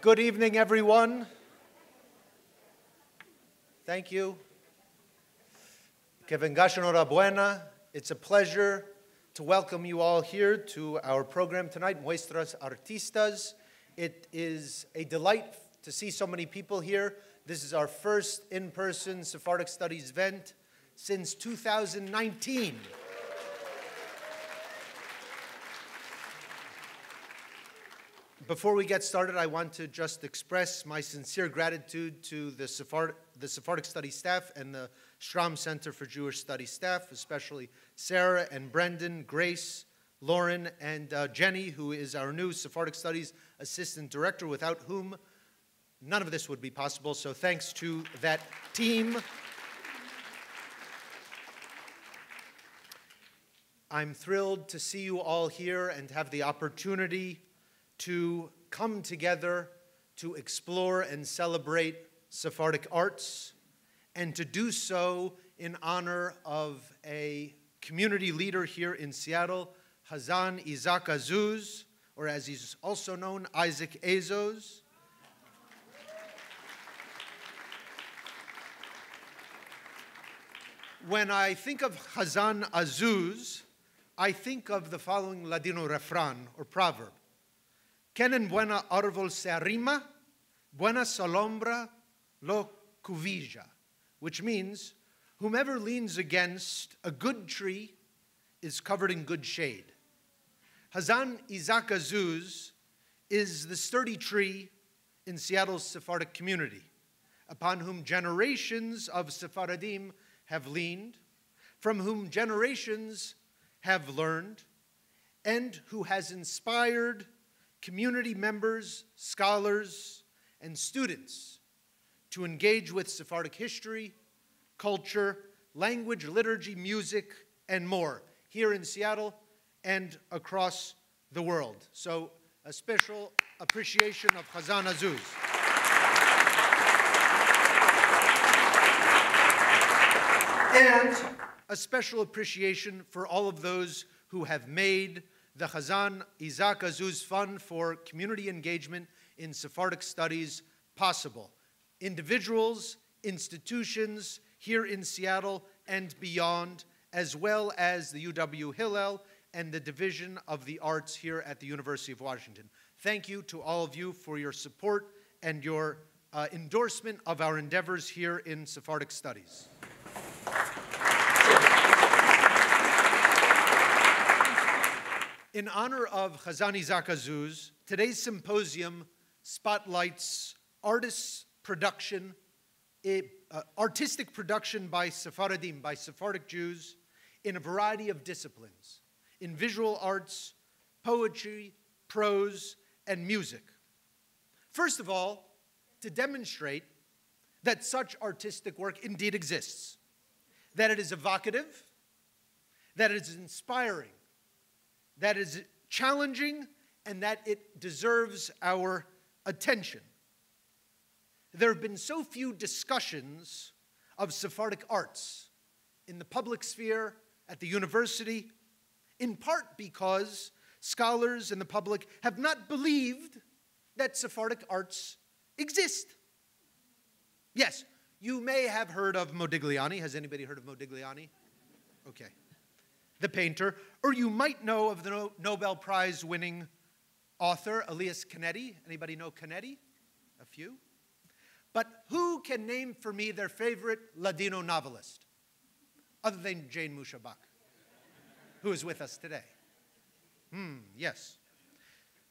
Good evening, everyone. Thank you. Que vengas buena. It's a pleasure to welcome you all here to our program tonight, Muestros Artistas. It is a delight to see so many people here. This is our first in person Sephardic Studies event since 2019. Before we get started, I want to just express my sincere gratitude to the, Sephardic, the Sephardic Studies staff and the Stroum Center for Jewish Studies staff, especially Sarah and Brendan, Grace, Lauren, and uh, Jenny, who is our new Sephardic Studies Assistant Director, without whom none of this would be possible. So thanks to that team. I'm thrilled to see you all here and have the opportunity to come together to explore and celebrate Sephardic arts and to do so in honor of a community leader here in Seattle, Hazan Isaac Azuz, or as he's also known, Isaac Azos. When I think of Hazan Azuz, I think of the following Ladino refrain or proverb. Quien en buena árbol se arrima, buena sombra lo cuvilla, which means whomever leans against a good tree is covered in good shade. Hazan Isaac Azuz is the sturdy tree in Seattle's Sephardic community, upon whom generations of Sephardim have leaned, from whom generations have learned, and who has inspired community members, scholars, and students to engage with Sephardic history, culture, language, liturgy, music, and more here in Seattle and across the world. So, a special appreciation of Hazan Azuz. and a special appreciation for all of those who have made the Hazan Isaac Azuz Fund for Community Engagement in Sephardic Studies possible. Individuals, institutions here in Seattle and beyond, as well as the UW Hillel and the Division of the Arts here at the University of Washington. Thank you to all of you for your support and your uh, endorsement of our endeavors here in Sephardic Studies. In honor of Hazan Isaac Azuz, today's symposium spotlights artists' production, uh, artistic production by Sephardim, by Sephardic Jews, in a variety of disciplines, in visual arts, poetry, prose, and music. First of all, to demonstrate that such artistic work indeed exists, that it is evocative, that it is inspiring, that is challenging and that it deserves our attention. There have been so few discussions of Sephardic arts in the public sphere, at the university, in part because scholars and the public have not believed that Sephardic arts exist. Yes, you may have heard of Modigliani. Has anybody heard of Modigliani? Okay the painter, or you might know of the Nobel Prize winning author Elias Canetti. Anybody know Canetti? A few. But who can name for me their favorite Ladino novelist, other than Jane Mushabac, who is with us today? Hmm, yes.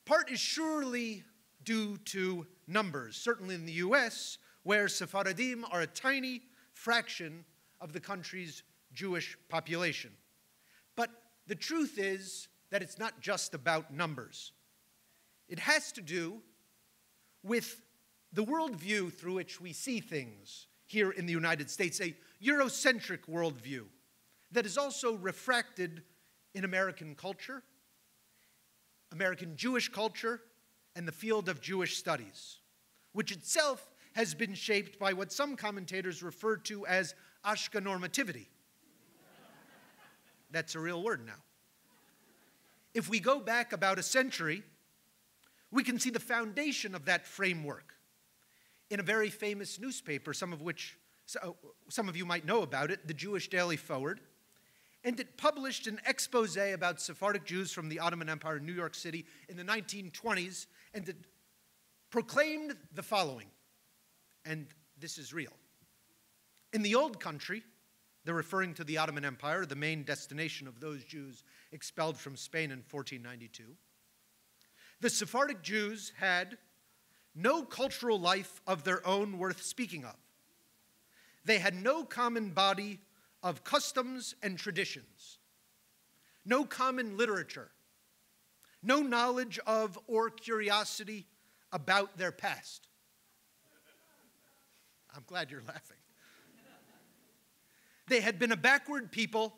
Part is surely due to numbers, certainly in the US, where Sephardim are a tiny fraction of the country's Jewish population. The truth is that it's not just about numbers. It has to do with the worldview through which we see things here in the United States, a Eurocentric worldview that is also refracted in American culture, American Jewish culture, and the field of Jewish studies, which itself has been shaped by what some commentators refer to as Ashkenormativity, that's a real word now. If we go back about a century, we can see the foundation of that framework in a very famous newspaper, some of which some of you might know about it, the Jewish Daily Forward. And it published an expose about Sephardic Jews from the Ottoman Empire in New York City in the 1920s, and it proclaimed the following, and this is real. In the old country, they're referring to the Ottoman Empire, the main destination of those Jews expelled from Spain in 1492. The Sephardic Jews had no cultural life of their own worth speaking of. They had no common body of customs and traditions, no common literature, no knowledge of or curiosity about their past. I'm glad you're laughing. They had been a backward people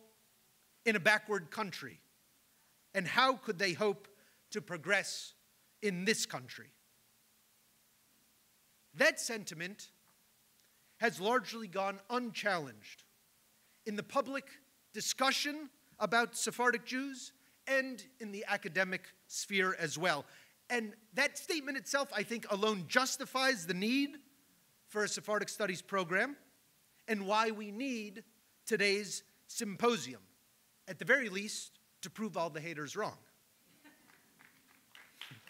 in a backward country. And how could they hope to progress in this country? That sentiment has largely gone unchallenged in the public discussion about Sephardic Jews and in the academic sphere as well. And that statement itself, I think, alone justifies the need for a Sephardic studies program and why we need today's symposium, at the very least, to prove all the haters wrong.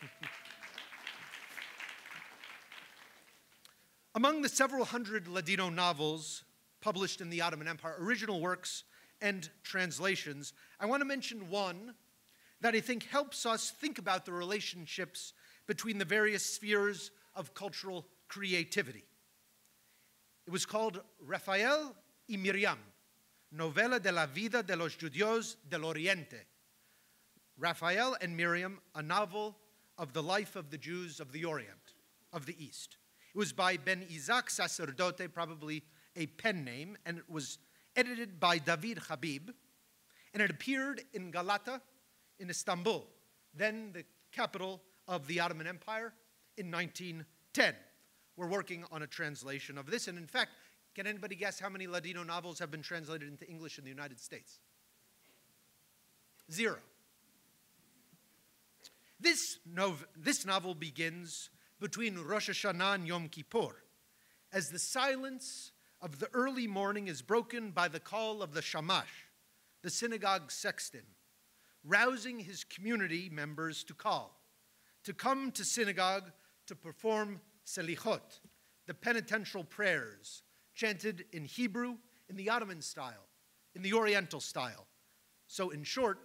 Among the several hundred Ladino novels published in the Ottoman Empire, original works and translations, I want to mention one that I think helps us think about the relationships between the various spheres of cultural creativity. It was called Rafael y Miriam Novela de la Vida de los Judíos del Oriente. Raphael and Miriam, a novel of the life of the Jews of the Orient, of the East. It was by Ben Isaac Sacerdote, probably a pen name, and it was edited by David Habib, and it appeared in Galata in Istanbul, then the capital of the Ottoman Empire, in 1910. We're working on a translation of this, and in fact, can anybody guess how many Ladino novels have been translated into English in the United States? Zero. This, nov- this novel begins between Rosh Hashanah and Yom Kippur, as the silence of the early morning is broken by the call of the Shamash, the synagogue sexton, rousing his community members to call, to come to synagogue to perform selichot, the penitential prayers chanted in Hebrew, in the Ottoman style, in the Oriental style. So, in short,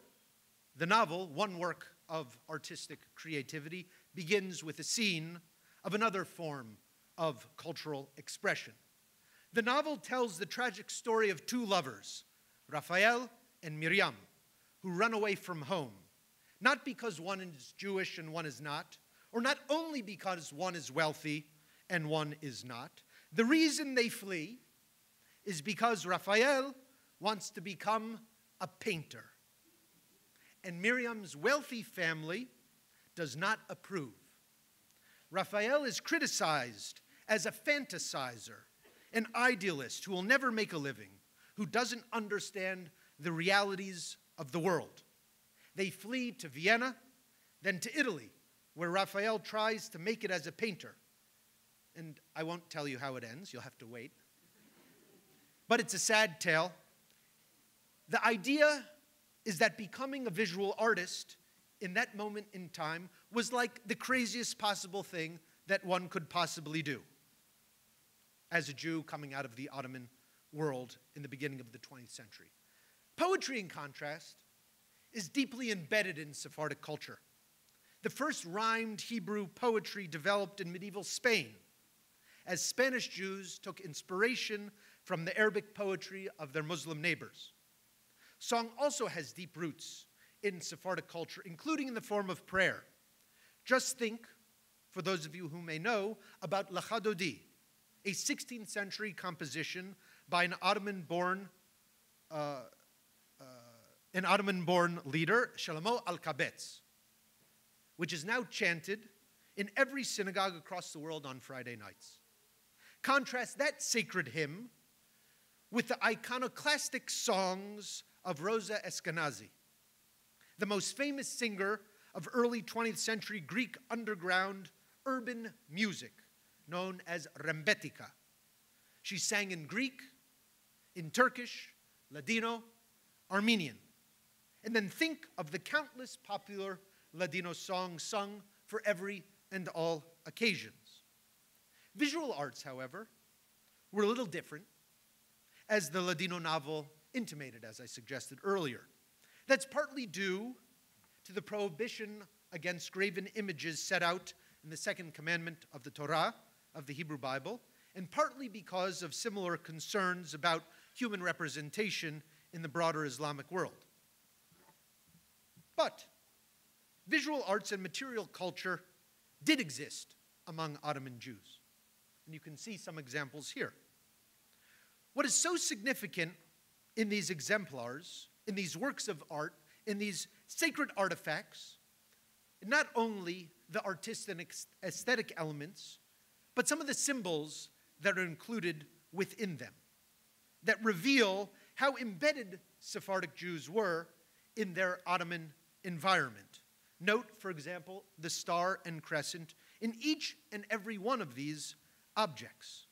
the novel, one work of artistic creativity, begins with a scene of another form of cultural expression. The novel tells the tragic story of two lovers, Raphael and Miriam, who run away from home, not because one is Jewish and one is not, or not only because one is wealthy and one is not, the reason they flee is because Raphael wants to become a painter. And Miriam's wealthy family does not approve. Raphael is criticized as a fantasizer, an idealist who will never make a living, who doesn't understand the realities of the world. They flee to Vienna, then to Italy, where Raphael tries to make it as a painter and I won't tell you how it ends, you'll have to wait. But it's a sad tale. The idea is that becoming a visual artist in that moment in time was like the craziest possible thing that one could possibly do as a Jew coming out of the Ottoman world in the beginning of the 20th century. Poetry, in contrast, is deeply embedded in Sephardic culture. The first rhymed Hebrew poetry developed in medieval Spain as Spanish Jews took inspiration from the Arabic poetry of their Muslim neighbors. Song also has deep roots in Sephardic culture, including in the form of prayer. Just think, for those of you who may know, about Lecha Dodi, a 16th century composition by an Ottoman born uh, uh, an Ottoman born leader, Shlomo Alkabetz, which is now chanted in every synagogue across the world on Friday nights. Contrast that sacred hymn with the iconoclastic songs of Rosa Eskenazi, the most famous singer of early 20th century Greek underground urban music known as rembetika. She sang in Greek, in Turkish, Ladino, Armenian. And then think of the countless popular Ladino songs sung for every and all occasions. Visual arts, however, were a little different, as the Ladino novel intimated, as I suggested earlier. That's partly due to the prohibition against graven images set out in the second commandment of the Torah, of the Hebrew Bible, and partly because of similar concerns about human representation in the broader Islamic world. But visual arts and material culture did exist among Ottoman Jews. And you can see some examples here. What is so significant in these exemplars, in these works of art, in these sacred artifacts, not only the artistic aesthetic elements, but some of the symbols that are included within them that reveal how embedded Sephardic Jews were in their Ottoman environment. Note, for example, the star and crescent in each and every one of these objects.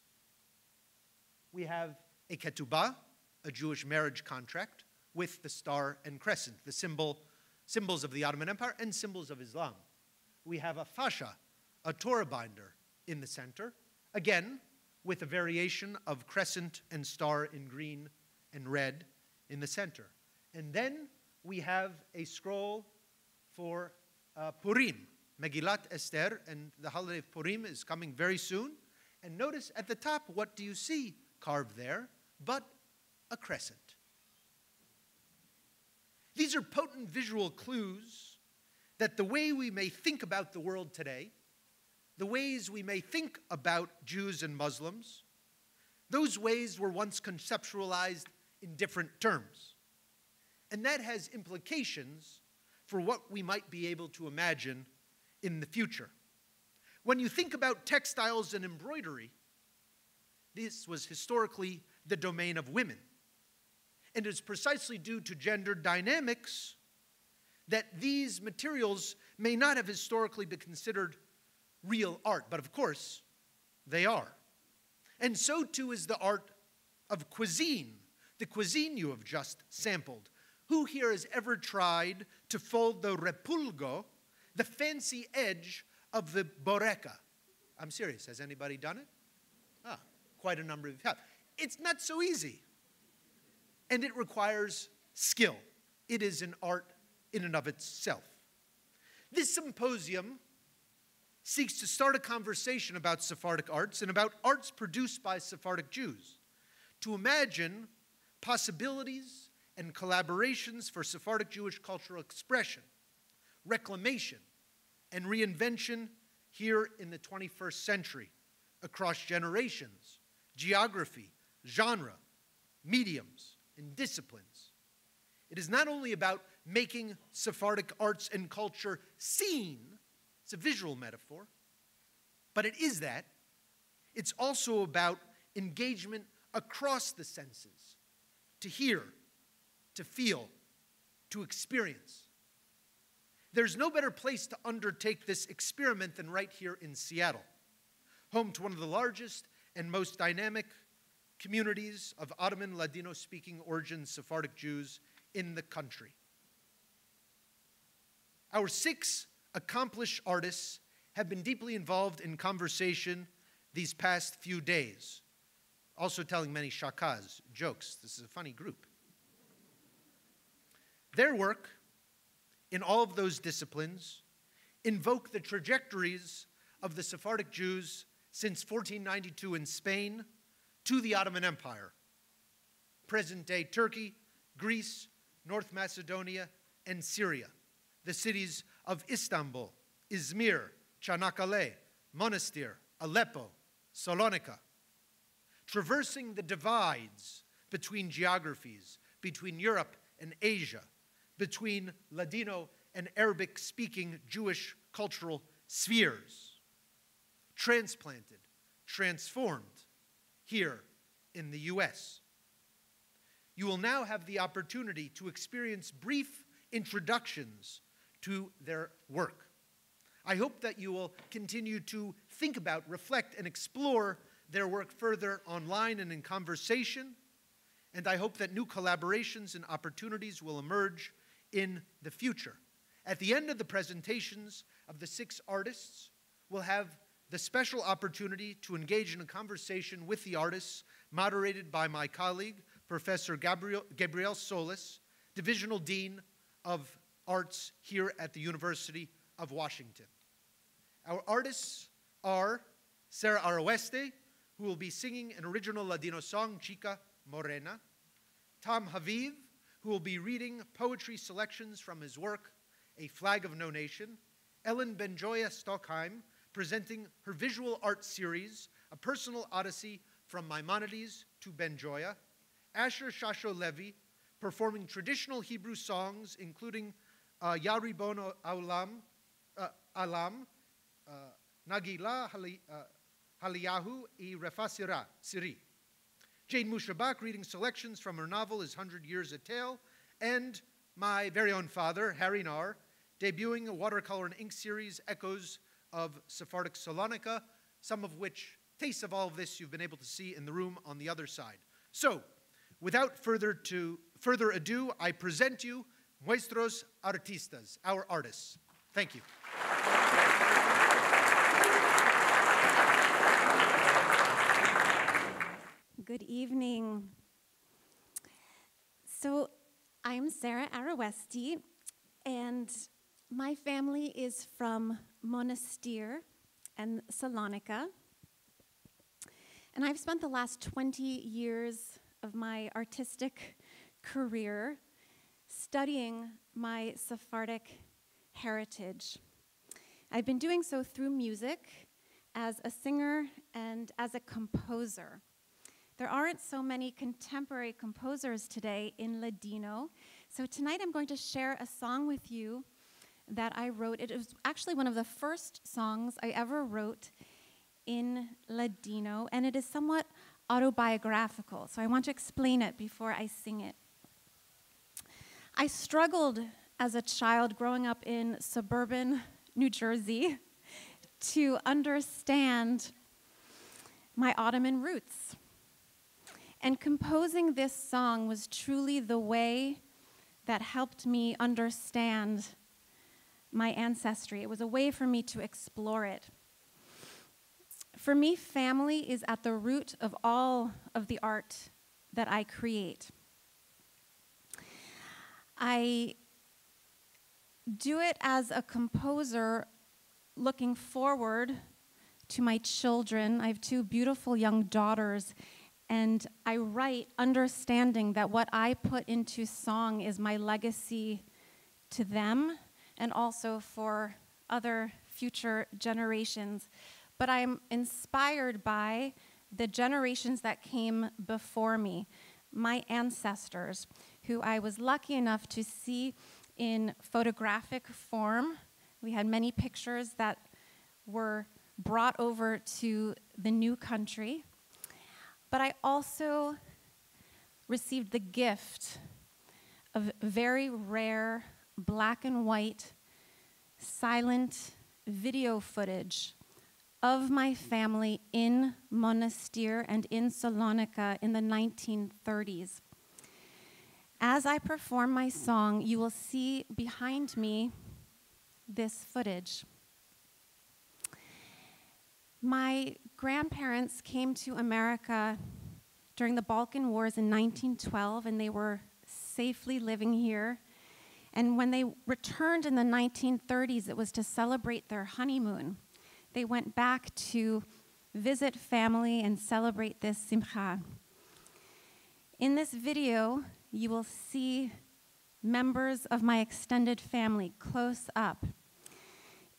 We have a ketubah, a Jewish marriage contract, with the star and crescent, the symbol, symbols of the Ottoman Empire and symbols of Islam. We have a fasha, a Torah binder, in the center, again, with a variation of crescent and star in green and red in the center. And then we have a scroll for uh, Purim, Megillat Esther, and the holiday of Purim is coming very soon. And notice at the top, what do you see carved there? But a crescent. These are potent visual clues that the way we may think about the world today, the ways we may think about Jews and Muslims, those ways were once conceptualized in different terms. And that has implications for what we might be able to imagine in the future. When you think about textiles and embroidery, this was historically the domain of women. And it's precisely due to gender dynamics that these materials may not have historically been considered real art, but of course, they are. And so too is the art of cuisine, the cuisine you have just sampled. Who here has ever tried to fold the repulgo, the fancy edge of the boreka? I'm serious. Has anybody done it? Ah, quite a number of you have. It's not so easy. And it requires skill. It is an art in and of itself. This symposium seeks to start a conversation about Sephardic arts and about arts produced by Sephardic Jews, to imagine possibilities and collaborations for Sephardic Jewish cultural expression, reclamation, and reinvention here in the 21st century across generations, geography, genre, mediums, and disciplines. It is not only about making Sephardic arts and culture seen, it's a visual metaphor, but it is that. It's also about engagement across the senses to hear, to feel, to experience. There's no better place to undertake this experiment than right here in Seattle, home to one of the largest and most dynamic communities of Ottoman Ladino speaking origin Sephardic Jews in the country. Our six accomplished artists have been deeply involved in conversation these past few days, also telling many shakas, jokes. This is a funny group. Their work in all of those disciplines invoke the trajectories of the Sephardic Jews since 1492 in Spain to the Ottoman Empire, present day Turkey, Greece, North Macedonia, and Syria, the cities of Istanbul, Izmir, Çanakkale, Monastir, Aleppo, Salonika, traversing the divides between geographies, between Europe and Asia, between Ladino and Arabic speaking Jewish cultural spheres, transplanted, transformed here in the US. You will now have the opportunity to experience brief introductions to their work. I hope that you will continue to think about, reflect, and explore their work further online and in conversation. And I hope that new collaborations and opportunities will emerge in the future. At the end of the presentations of the six artists, we'll have the special opportunity to engage in a conversation with the artists, moderated by my colleague, Professor Gabriel, Gabriel Solis, Divisional Dean of Arts here at the University of Washington. Our artists are Sarah Aroeste, who will be singing an original Ladino song, Chica Morena, Tom Haviv, who will be reading poetry selections from his work, A Flag of No Nation, Ellen Benjoya Skotheim, presenting her visual art series, A Personal Odyssey from Maimonides to Benjoya, Asher Shasho Levy, performing traditional Hebrew songs, including uh, Yaribono Aulam, uh, Alam, uh, Nagila uh, Haliyahu e Refasira Siri. Jane Mushabac reading selections from her novel Is Hundred Years a Tale, and my very own father, Harry Naar, debuting a watercolor and ink series, Echoes of Sephardic Salonika, some of which, tastes of all of this, you've been able to see in the room on the other side. So, without further, to, further ado, I present you Nuestros Artistas, our artists. Thank you. Good evening. So, I'm Sarah Aroeste, and my family is from Monastir and Salonika. And I've spent the last 20 years of my artistic career studying my Sephardic heritage. I've been doing so through music as a singer and as a composer. There aren't so many contemporary composers today in Ladino, so tonight I'm going to share a song with you that I wrote. It was actually one of the first songs I ever wrote in Ladino, and it is somewhat autobiographical, so I want to explain it before I sing it. I struggled as a child growing up in suburban New Jersey to understand my Ottoman roots. And composing this song was truly the way that helped me understand my ancestry. It was a way for me to explore it. For me, family is at the root of all of the art that I create. I do it as a composer looking forward to my children. I have two beautiful young daughters, and I write understanding that what I put into song is my legacy to them and also for other future generations. But I'm inspired by the generations that came before me, my ancestors, who I was lucky enough to see in photographic form. We had many pictures that were brought over to the new country. But I also received the gift of very rare black and white, silent video footage of my family in Monastir and in Salonika in the 1930s. As I perform my song, you will see behind me this footage. My grandparents came to America during the Balkan Wars in 1912, and they were safely living here and when they returned in the 1930s, it was to celebrate their honeymoon. They went back to visit family and celebrate this simcha. In this video, you will see members of my extended family close up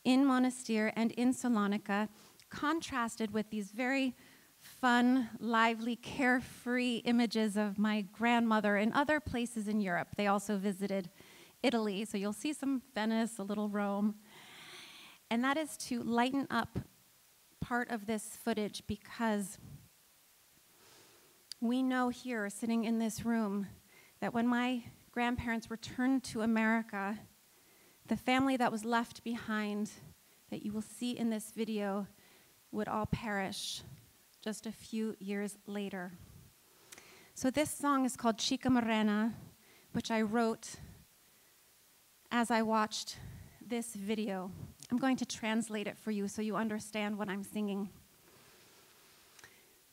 in Monastir and in Salonika, contrasted with these very fun, lively, carefree images of my grandmother and other places in Europe. They also visited Italy. So you'll see some Venice, a little Rome. And that is to lighten up part of this footage because we know here, sitting in this room, that when my grandparents returned to America, the family that was left behind that you will see in this video would all perish just a few years later. So, this song is called Chica Morena, which I wrote as I watched this video. I'm going to translate it for you so you understand what I'm singing.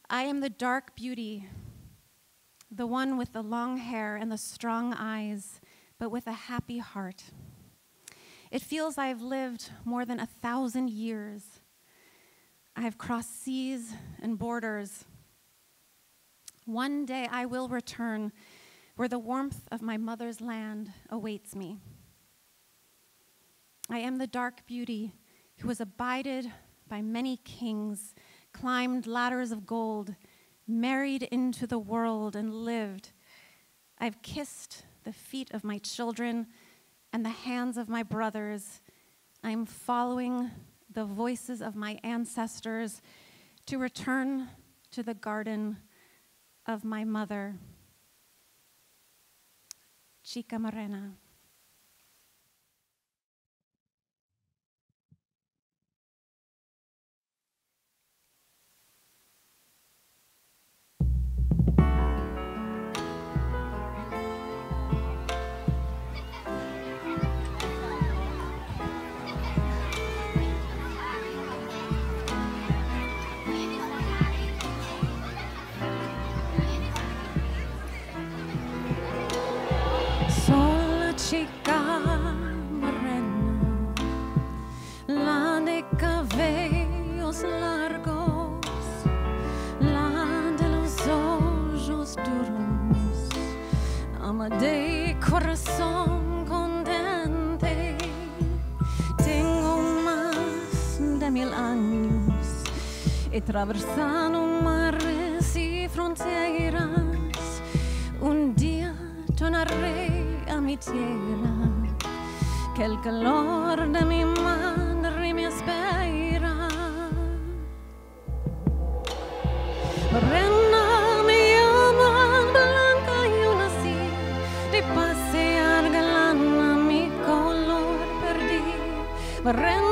I am the dark beauty, the one with the long hair and the strong eyes, but with a happy heart. It feels I've lived more than a thousand years. I have crossed seas and borders. One day I will return where the warmth of my mother's land awaits me. I am the dark beauty who was abided by many kings, climbed ladders of gold, married into the world, and lived. I've kissed the feet of my children and the hands of my brothers. I'm following the voices of my ancestors to return to the garden of my mother, Chica Morena. Cabellos largos, la de los ojos duros, ama de corazón contente. Tengo más de mil años, he atravesado mares y fronteras. Un día tornaré a mi tierra, que el calor de mi madre me espera. Morena me llaman blanca yo nací de pasear galana mi color perdí. Morena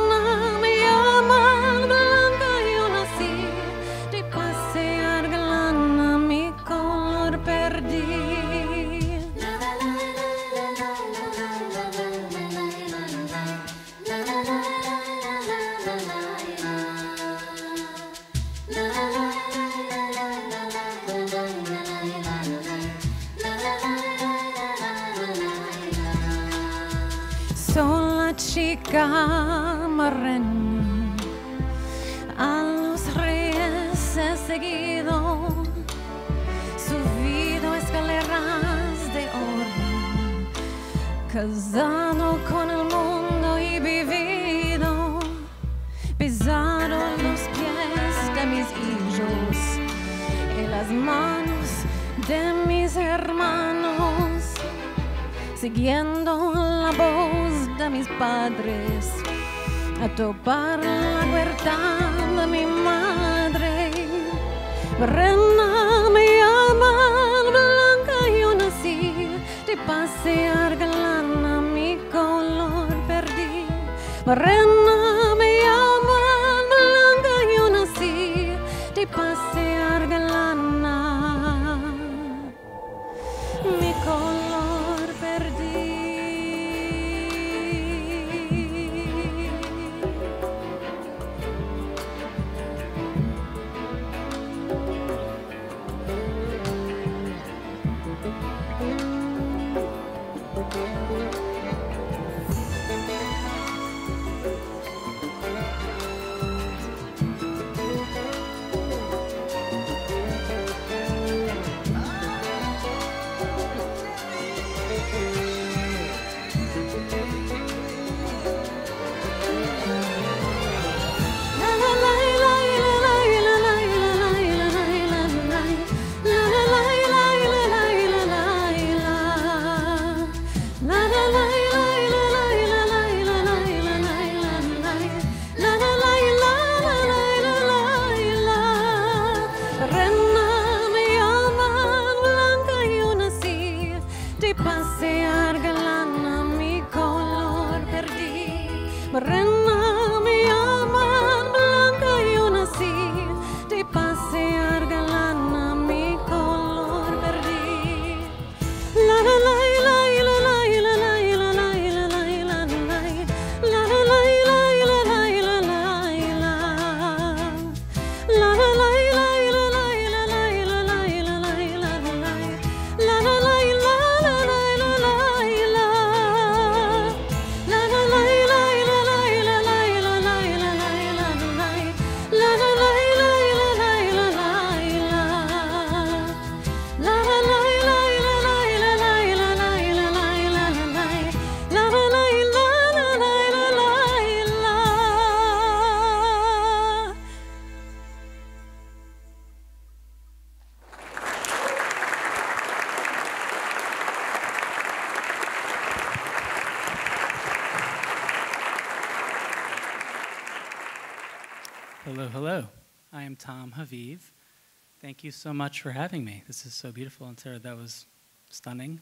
Thank you so much for having me. This is so beautiful. And Sarah, that was stunning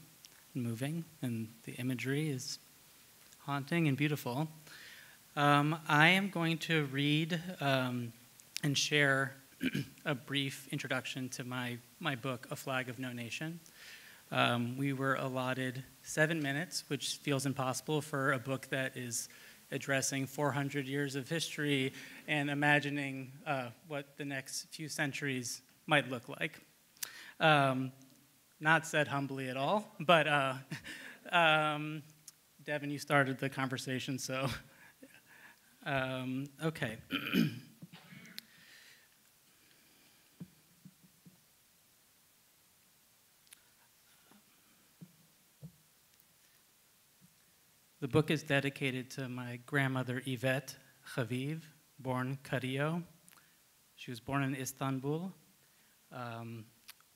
and moving, and the imagery is haunting and beautiful. Um, I am going to read um, and share a brief introduction to my, my book, A Flag of No Nation. Um, we were allotted seven minutes, which feels impossible for a book that is addressing 400 years of history and imagining uh, what the next few centuries might look like. Um, not said humbly at all, but uh, um, Devin, you started the conversation, so um, okay. The book is dedicated to my grandmother Yvette Chaviv, born Carillo. She was born in Istanbul. Um,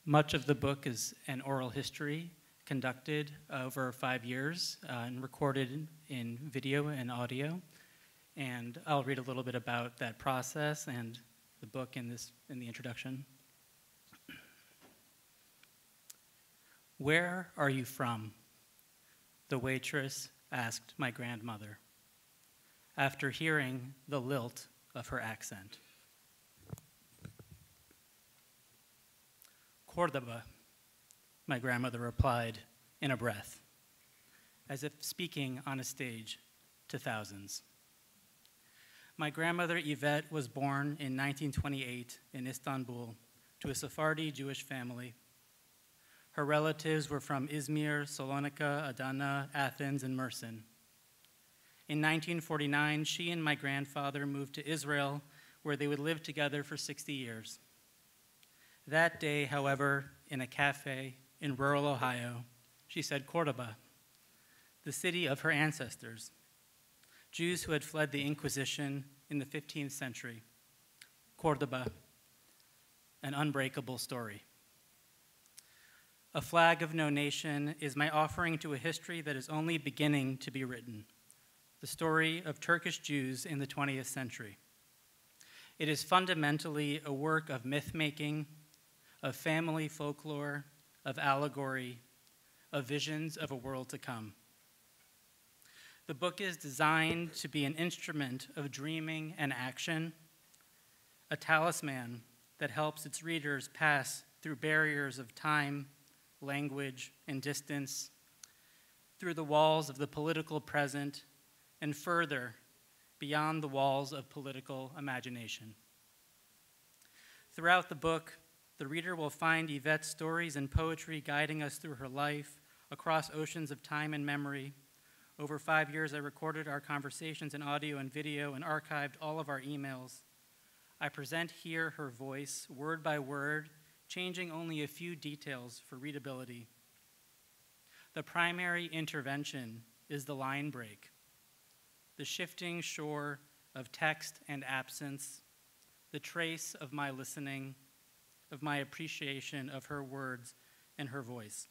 much of the book is an oral history conducted over five years uh, and recorded in video and audio. And I'll read a little bit about that process and the book in, this, in the introduction. Where are you from? The waitress asked my grandmother, after hearing the lilt of her accent. Cordoba, my grandmother replied in a breath, as if speaking on a stage to thousands. My grandmother Yvette was born in 1928 in Istanbul to a Sephardi Jewish family her relatives were from Izmir, Salonika, Adana, Athens, and Mersin. In 1949, she and my grandfather moved to Israel, where they would live together for 60 years. That day, however, in a cafe in rural Ohio, she said Cordoba, the city of her ancestors, Jews who had fled the Inquisition in the 15th century. Cordoba, an unbreakable story. A flag of no nation is my offering to a history that is only beginning to be written the story of Turkish Jews in the 20th century. It is fundamentally a work of myth making, of family folklore, of allegory, of visions of a world to come. The book is designed to be an instrument of dreaming and action, a talisman that helps its readers pass through barriers of time language, and distance through the walls of the political present and further beyond the walls of political imagination. Throughout the book, the reader will find Yvette's stories and poetry guiding us through her life across oceans of time and memory. Over five years, I recorded our conversations in audio and video and archived all of our emails. I present here her voice, word by word, changing only a few details for readability. The primary intervention is the line break, the shifting shore of text and absence, the trace of my listening, of my appreciation of her words and her voice.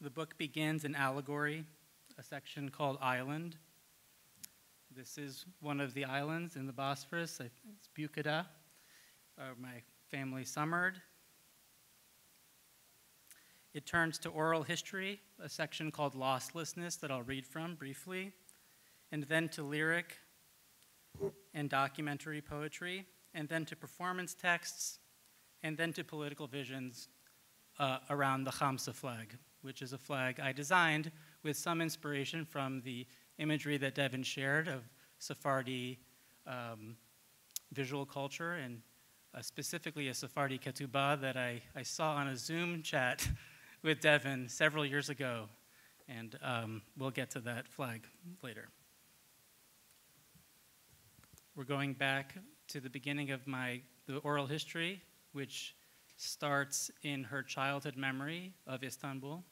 The book begins in allegory, a section called Island, this is one of the islands in the Bosphorus. It's Büyükada, where uh, my family summered. It turns to oral history, a section called Lostlessness that I'll read from briefly, and then to lyric and documentary poetry, and then to performance texts, and then to political visions uh, around the Khamsa flag, which is a flag I designed with some inspiration from the imagery that Devin shared of Sephardi um, visual culture and uh, specifically a Sephardi ketubah that I, I saw on a Zoom chat with Devin several years ago. And um, we'll get to that flag later. We're going back to the beginning of my the oral history, which starts in her childhood memory of Istanbul.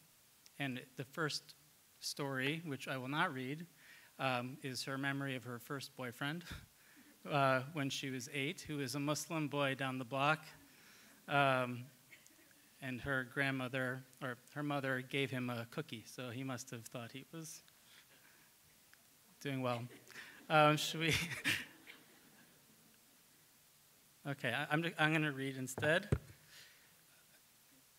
And the first story, which I will not read, um, is her memory of her first boyfriend uh, when she was eight, who was a Muslim boy down the block. Um, and her grandmother, or her mother, gave him a cookie, so he must have thought he was Doing well. Um, should we? okay, I, I'm, I'm going to read instead.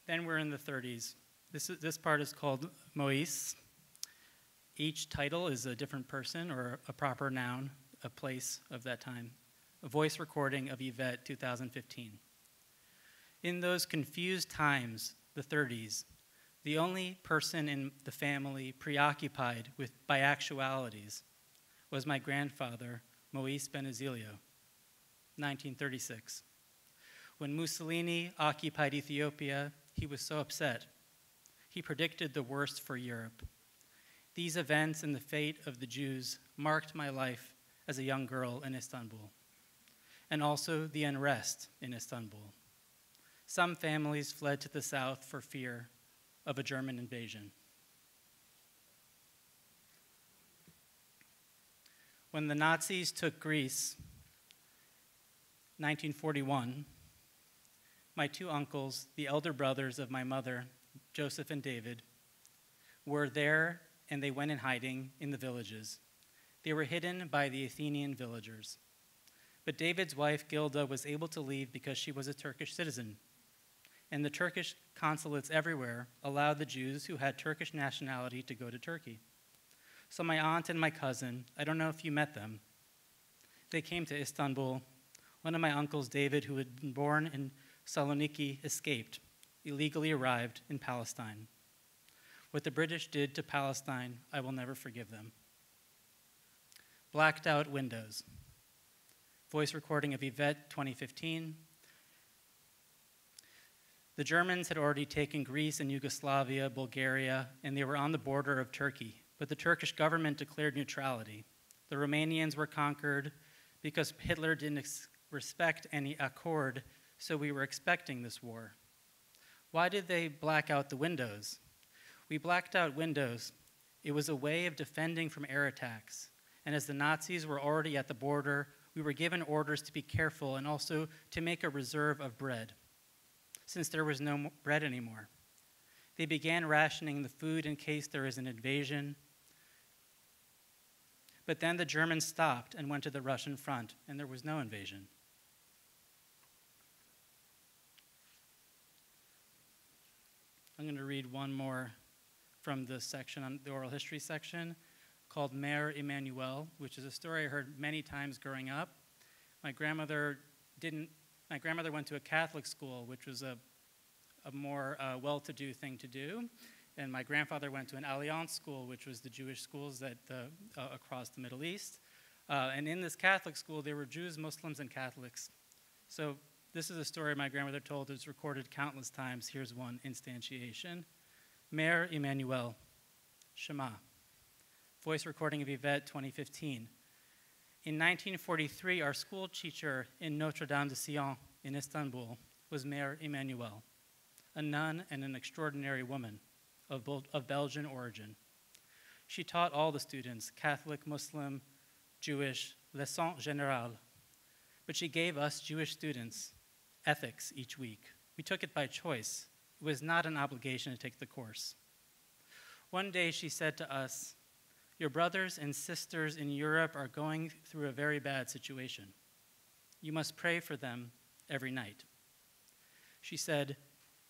Then we're in the 30s. This, is, this part is called Moïse. Each title is a different person or a proper noun, a place of that time. A voice recording of Yvette 2015. In those confused times, the 30s, the only person in the family preoccupied with by actualities was my grandfather, Moise Benizilio, 1936. When Mussolini occupied Ethiopia, he was so upset. He predicted the worst for Europe. These events and the fate of the Jews marked my life as a young girl in Istanbul, and also the unrest in Istanbul. Some families fled to the south for fear of a German invasion. When the Nazis took Greece, 1941, my two uncles, the elder brothers of my mother, Joseph and David, were there and they went in hiding in the villages. They were hidden by the Athenian villagers. But David's wife, Gilda, was able to leave because she was a Turkish citizen and the Turkish consulates everywhere allowed the Jews who had Turkish nationality to go to Turkey. So my aunt and my cousin, I don't know if you met them, they came to Istanbul. One of my uncles, David, who had been born in Saloniki, escaped, illegally arrived in Palestine. What the British did to Palestine, I will never forgive them. Blacked out windows. Voice recording of Yvette 2015. The Germans had already taken Greece and Yugoslavia, Bulgaria, and they were on the border of Turkey. But the Turkish government declared neutrality. The Romanians were conquered because Hitler didn't respect any accord, so we were expecting this war. Why did they black out the windows? We blacked out windows. It was a way of defending from air attacks. And as the Nazis were already at the border, we were given orders to be careful and also to make a reserve of bread since there was no bread anymore. They began rationing the food in case there is an invasion. But then the Germans stopped and went to the Russian front, and there was no invasion. I'm going to read one more from the section on the oral history section called Mère Emmanuelle, which is a story I heard many times growing up. My grandmother didn't my grandmother went to a Catholic school, which was a, a more uh, well to do thing to do. And my grandfather went to an Alliance school, which was the Jewish schools that, uh, uh, across the Middle East. Uh, and in this Catholic school, there were Jews, Muslims, and Catholics. So this is a story my grandmother told. It's recorded countless times. Here's one instantiation. Mère Emmanuelle, Shema. Voice recording of Yvette, 2015. In 1943, our school teacher in Notre Dame de Sion in Istanbul was Mère Emmanuelle, a nun and an extraordinary woman of, of Belgian origin. She taught all the students, Catholic, Muslim, Jewish, leçon générale, but she gave us Jewish students ethics each week. We took it by choice. It was not an obligation to take the course. One day she said to us, your brothers and sisters in Europe are going through a very bad situation. You must pray for them every night. She said,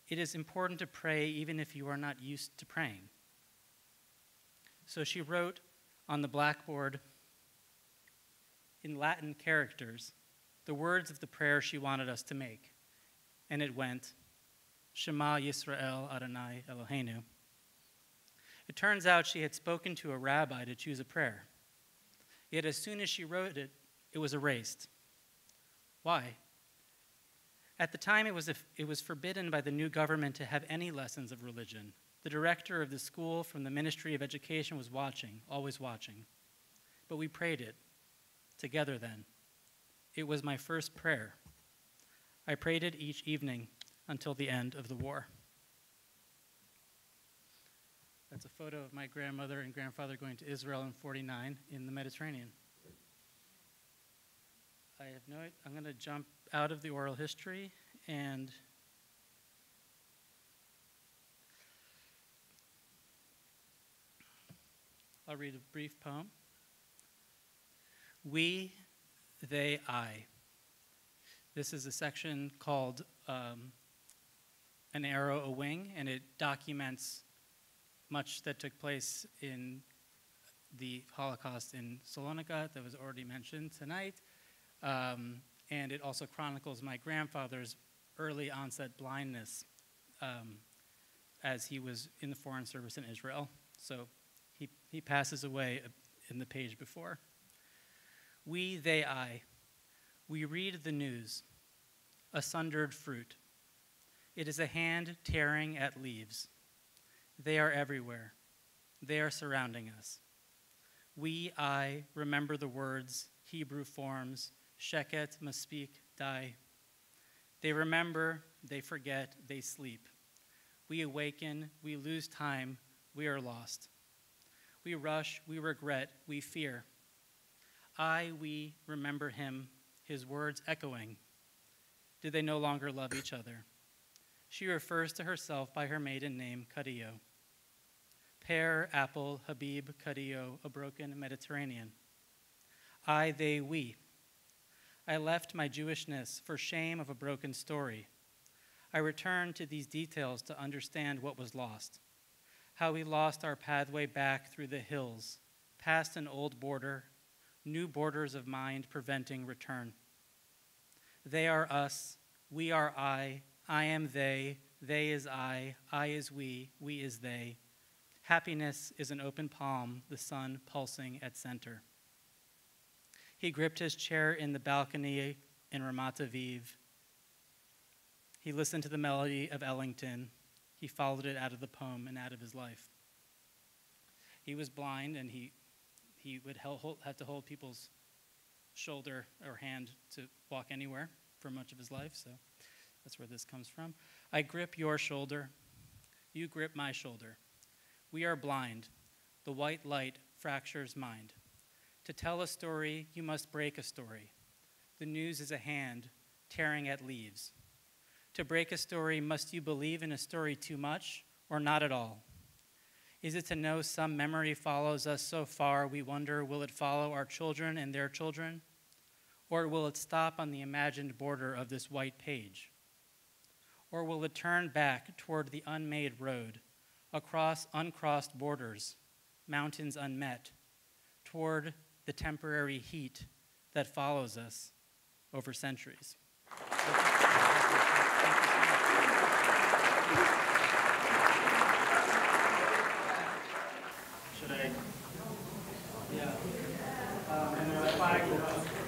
It is important to pray even if you are not used to praying. So she wrote on the blackboard in Latin characters the words of the prayer she wanted us to make. And it went, Shema Yisrael Adonai Eloheinu. It turns out she had spoken to a rabbi to choose a prayer. Yet as soon as she wrote it, it was erased. Why? At the time, it was, it was forbidden by the new government to have any lessons of religion. The director of the school from the Ministry of Education was watching, always watching. But we prayed it together then. It was my first prayer. I prayed it each evening until the end of the war. That's a photo of my grandmother and grandfather going to Israel in 49 in the Mediterranean. I have no, I'm going to jump out of the oral history and I'll read a brief poem. We, they, I. This is a section called um, An Arrow, a Wing, and it documents much that took place in the Holocaust in Salonika that was already mentioned tonight. Um, and it also chronicles my grandfather's early onset blindness um, as he was in the Foreign Service in Israel. So he, he passes away in the page before. We, they, I. We read the news, a sundered fruit. It is a hand tearing at leaves. They are everywhere. They are surrounding us. We, I, remember the words, Hebrew forms, Sheket, Maspik, Die. They remember, they forget, they sleep. We awaken, we lose time, we are lost. We rush, we regret, we fear. I, we remember him, his words echoing. Do they no longer love each other? She refers to herself by her maiden name, Kadio. Pear, apple, Habib, Kadio, a broken Mediterranean. I, they, we. I left my Jewishness for shame of a broken story. I returned to these details to understand what was lost. How we lost our pathway back through the hills, past an old border, new borders of mind preventing return. They are us, we are I, I am they, they is I, I is we, we is they. Happiness is an open palm, the sun pulsing at center. He gripped his chair in the balcony in Ramat Aviv. He listened to the melody of Ellington. He followed it out of the poem and out of his life. He was blind and he he would have to hold people's shoulder or hand to walk anywhere for much of his life. So that's where this comes from. I grip your shoulder. You grip my shoulder. We are blind. The white light fractures mind. To tell a story, you must break a story. The news is a hand tearing at leaves. To break a story, must you believe in a story too much or not at all? Is it to know some memory follows us so far we wonder, will it follow our children and their children? Or will it stop on the imagined border of this white page? Or will it turn back toward the unmade road, across uncrossed borders, mountains unmet, toward the temporary heat that follows us over centuries?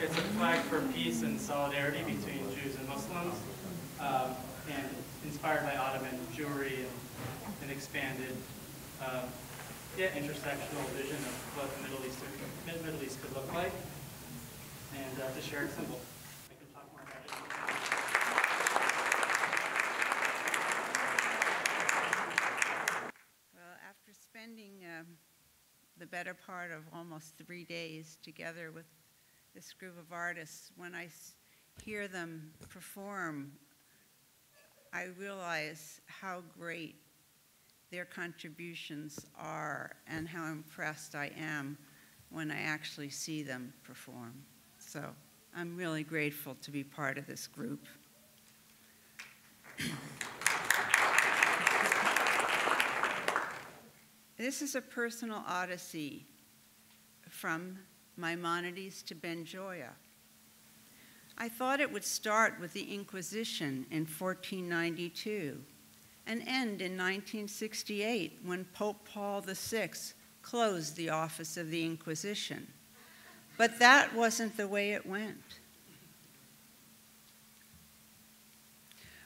It's a flag for peace and solidarity between Jews and Muslims, um, and inspired by Ottoman Jewry and an expanded, uh, yeah, intersectional vision of what the Middle East, Middle East could look like, and uh, the shared symbol. I can talk more about it. Well, after spending um, the better part of almost three days together with this group of artists, when I hear them perform, I realize how great their contributions are and how impressed I am when I actually see them perform. So I'm really grateful to be part of this group. This is a personal odyssey from Maimonides to Benjoya. I thought it would start with the Inquisition in 1492 and end in 1968 when Pope Paul VI closed the office of the Inquisition. But that wasn't the way it went.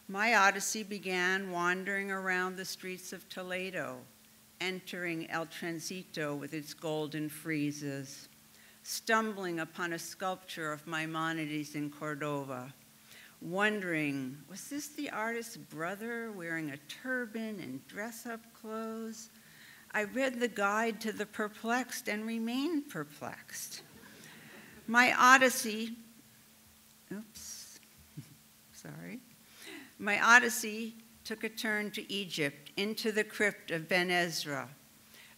My odyssey began wandering around the streets of Toledo, entering El Transito with its golden friezes, stumbling upon a sculpture of Maimonides in Cordova, wondering, was this the artist's brother wearing a turban and dress up clothes? I read the guide to the perplexed and remained perplexed. My odyssey, oops, sorry. My odyssey took a turn to Egypt, into the crypt of Ben Ezra.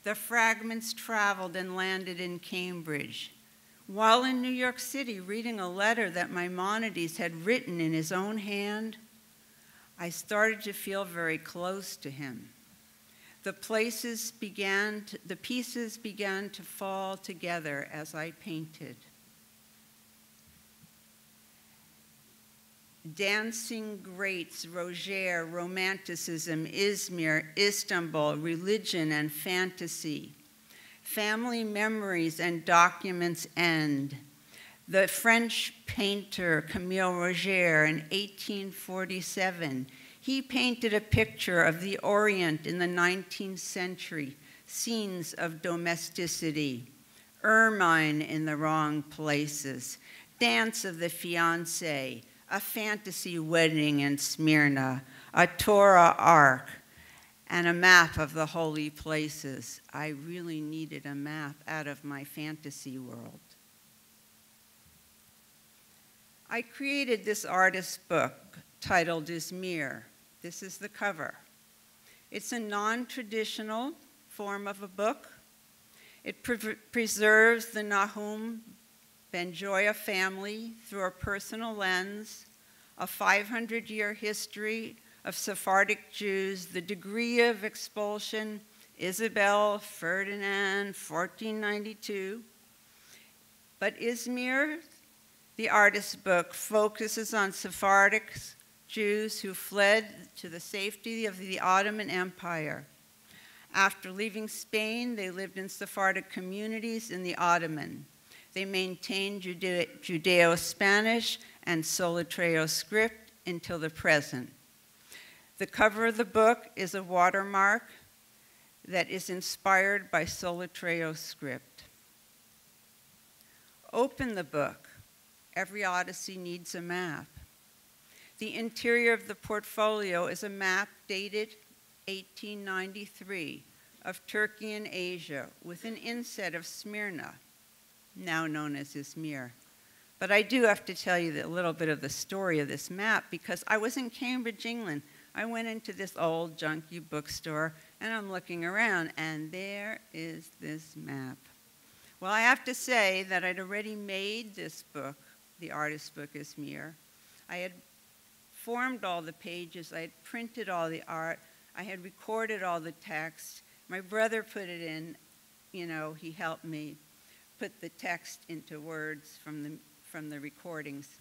The fragments traveled and landed in Cambridge, While in New York City reading a letter that Maimonides had written in his own hand, I started to feel very close to him. The places began to, the pieces began to fall together as I painted. Dancing greats, Rogier, Romanticism, Izmir, Istanbul, religion and fantasy. Family memories and documents end. The French painter Camille Rogier in 1847, he painted a picture of the Orient in the 19th century, scenes of domesticity, ermine in the wrong places, dance of the fiancé, a fantasy wedding in Smyrna, a Torah ark, and a map of the holy places. I really needed a map out of my fantasy world. I created this artist's book titled Izmir. This is the cover. It's a non traditional form of a book. It pre- preserves the Nahum Benjoya family through a personal lens, a 500 year history of Sephardic Jews, the degree of expulsion, Isabel, Ferdinand, 1492. But Izmir, the artist's book, focuses on Sephardic Jews who fled to the safety of the Ottoman Empire. After leaving Spain, they lived in Sephardic communities in the Ottoman. They maintained Judeo Spanish and Solitreo script until the present. The cover of the book is a watermark that is inspired by Solitreo script. Open the book. Every Odyssey needs a map. The interior of the portfolio is a map dated 1893 of Turkey and Asia with an inset of Smyrna, now known as Izmir. But I do have to tell you a little bit of the story of this map because I was in Cambridge, England I went into this old junky bookstore and I'm looking around, and there is this map. Well, I have to say that I'd already made this book, the artist's book Izmir. I had formed all the pages, I had printed all the art, I had recorded all the text. My brother put it in, you know, he helped me put the text into words from the, from the recordings.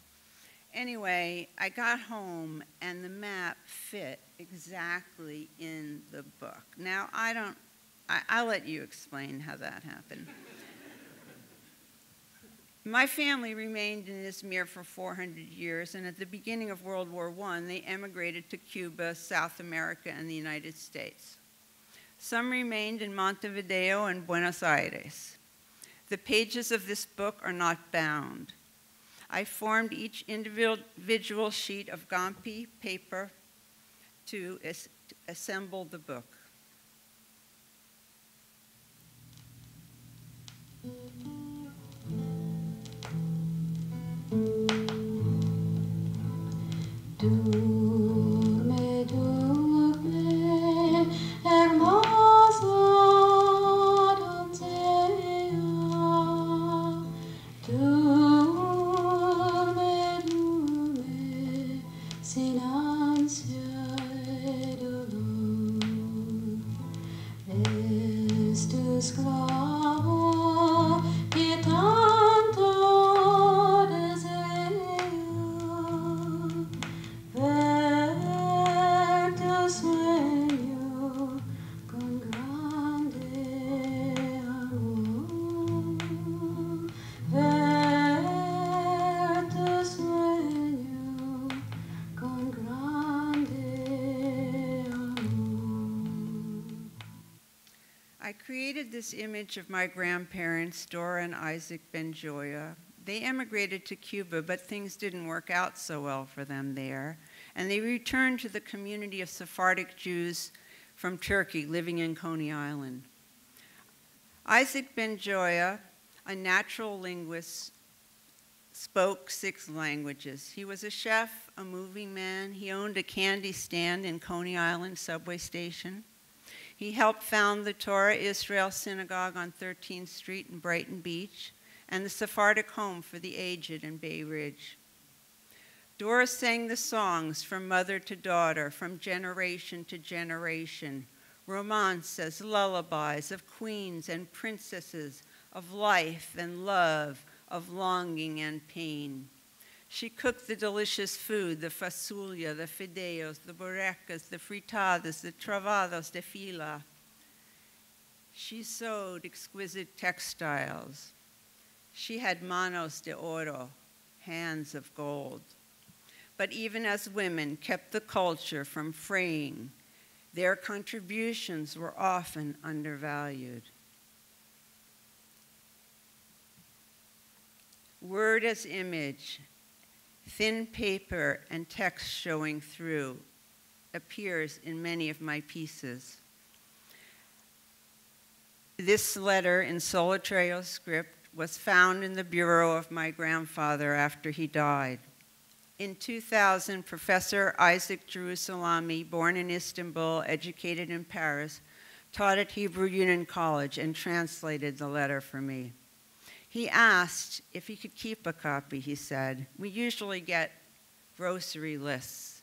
Anyway, I got home and the map fit exactly in the book. Now, I don't, I, will let you explain how that happened. My family remained in Izmir for 400 years, and at the beginning of World War I, they emigrated to Cuba, South America, and the United States. Some remained in Montevideo and Buenos Aires. The pages of this book are not bound. I formed each individual sheet of Gampi paper to as assemble the book. is. This image of my grandparents, Dora and Isaac Benjoya. They emigrated to Cuba, but things didn't work out so well for them there. And they returned to the community of Sephardic Jews from Turkey living in Coney Island. Isaac Benjoya, a natural linguist, spoke six languages. He was a chef, a moving man. He owned a candy stand in Coney Island subway station. He helped found the Torah Israel Synagogue on 13th Street in Brighton Beach and the Sephardic Home for the Aged in Bay Ridge. Dora sang the songs from mother to daughter, from generation to generation, romances, lullabies of queens and princesses, of life and love, of longing and pain. She cooked the delicious food, the fasulia, the fideos, the borrecas, the fritadas, the travados de fila. She sewed exquisite textiles. She had manos de oro, hands of gold. But even as women kept the culture from fraying, their contributions were often undervalued. Word as image, thin paper and text showing through appears in many of my pieces. This letter in Solitreo script was found in the bureau of my grandfather after he died. In 2000, Professor Isaac Jerusalmi, born in Istanbul, educated in Paris, taught at Hebrew Union College and translated the letter for me. He asked if he could keep a copy, he said. We usually get grocery lists,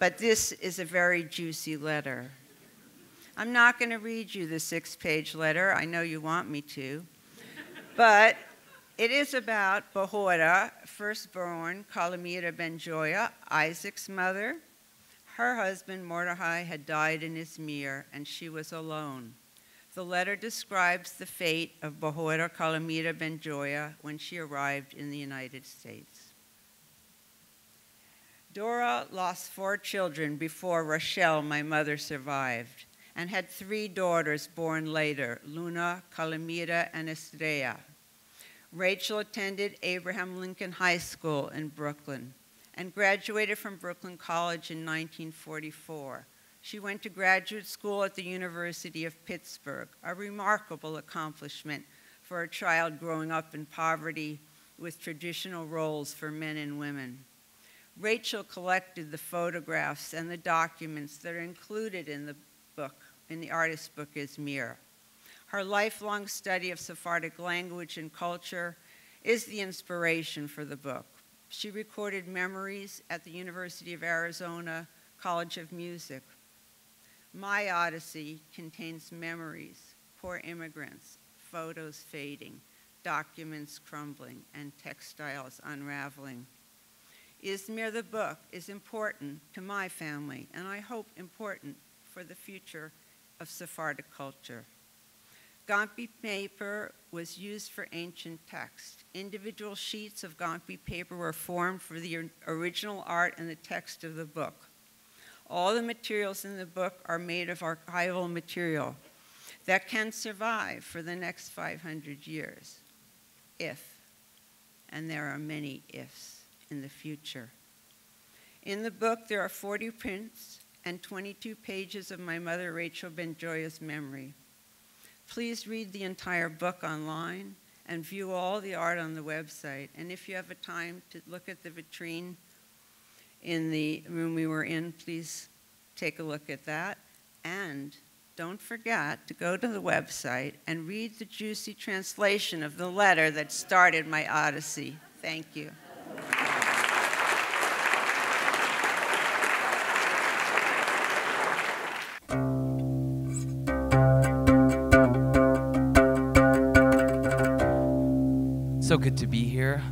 but this is a very juicy letter. I'm not going to read you the six page letter. I know you want me to. but it is about Bahora, firstborn Kalamira Benjoya, Isaac's mother. Her husband Mordecai had died in Izmir, and she was alone. The letter describes the fate of Bahora Kalamira Benjoya when she arrived in the United States. Dora lost four children before Rachel, my mother, survived, and had three daughters born later Luna, Kalamira, and Estrella. Rachel attended Abraham Lincoln High School in Brooklyn and graduated from Brooklyn College in 1944. She went to graduate school at the University of Pittsburgh, a remarkable accomplishment for a child growing up in poverty with traditional roles for men and women. Rachel collected the photographs and the documents that are included in the book, in the artist's book *Is Izmir. Her lifelong study of Sephardic language and culture is the inspiration for the book. She recorded memories at the University of Arizona College of Music, my Odyssey contains memories, poor immigrants, photos fading, documents crumbling, and textiles unraveling. Izmir the book is important to my family, and I hope important for the future of Sephardic culture. Gampi paper was used for ancient text. Individual sheets of Gampi paper were formed for the original art and the text of the book. All the materials in the book are made of archival material that can survive for the next 500 years, if, and there are many ifs in the future. In the book, there are 40 prints and 22 pages of my mother Rachel Benjoya's memory. Please read the entire book online and view all the art on the website. And if you have a time to look at the vitrine, in the room we were in, please take a look at that. And don't forget to go to the website and read the juicy translation of the letter that started my odyssey. Thank you. So good to be here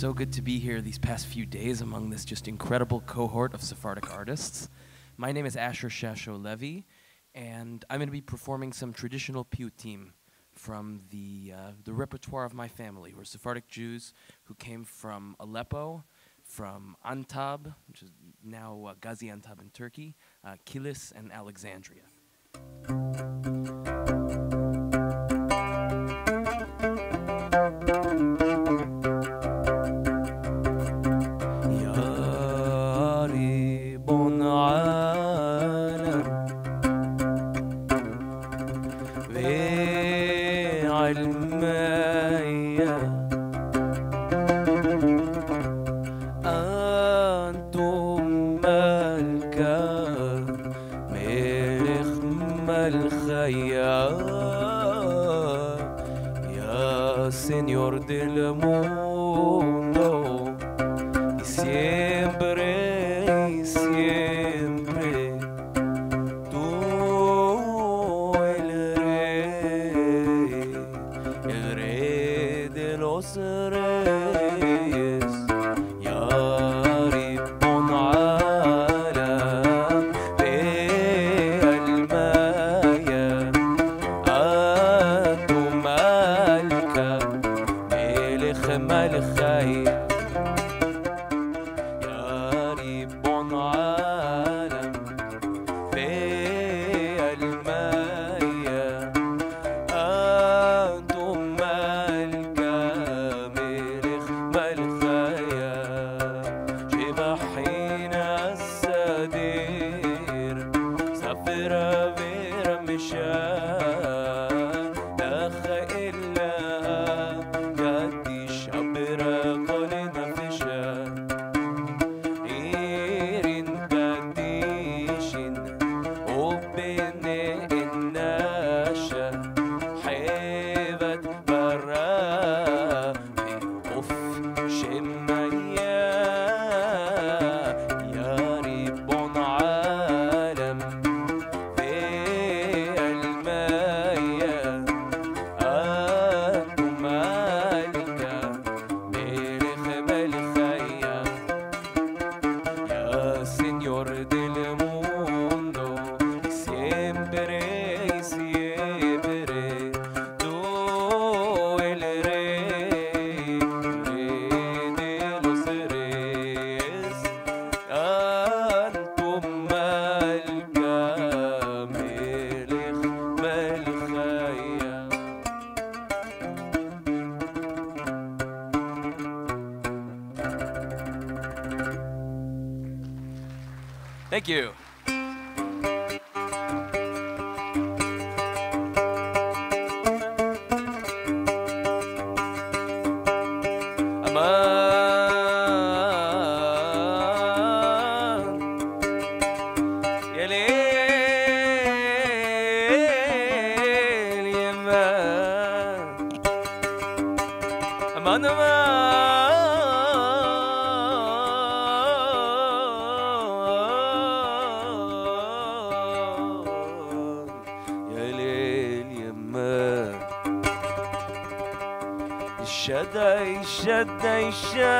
so good to be here these past few days among this just incredible cohort of Sephardic artists. My name is Asher Shasho Levy, and I'm going to be performing some traditional piyutim from the, uh, the repertoire of my family, who are Sephardic Jews who came from Aleppo, from Antab, which is now uh, in Turkey, uh, Kilis, and Alexandria. 在身。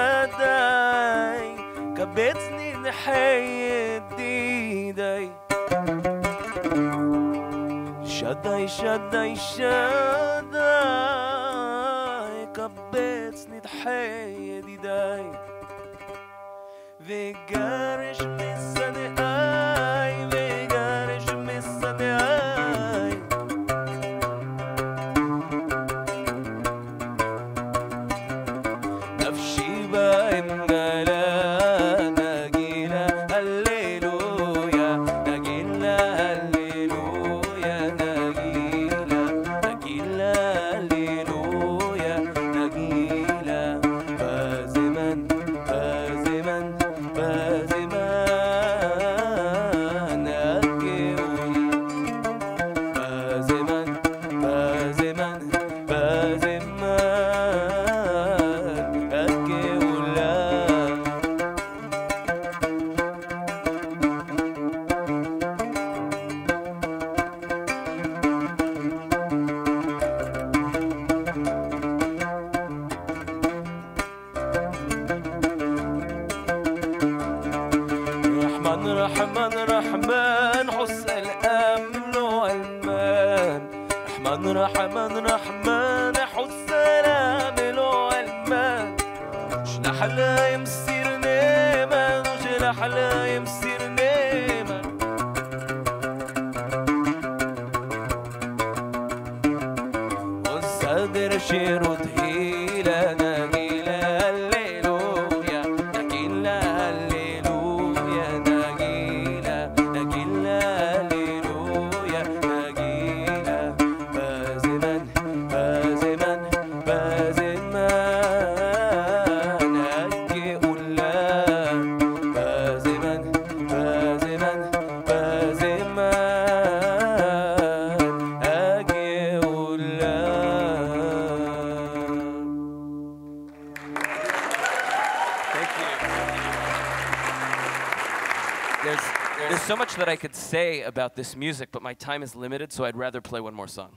Could say about this music, but my time is limited, so I'd rather play one more song.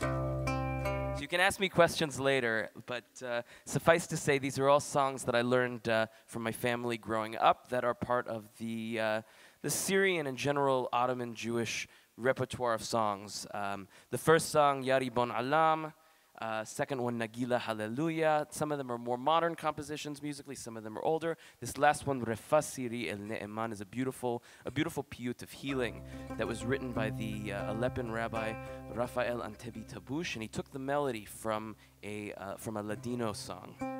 So you can ask me questions later, but uh, suffice to say, these are all songs that I learned uh, from my family growing up that are part of the, uh, the Syrian and general Ottoman Jewish repertoire of songs. Um, the first song, Yari Bon Alam, uh, second one, Nagila Hallelujah. Some of them are more modern compositions musically, some of them are older. This last one, Refasiri El Ne'eman, is a beautiful, a beautiful piyut of healing that was written by the uh, Aleppan rabbi Raphael Antebi Tabush, and he took the melody from a, uh, from a Ladino song.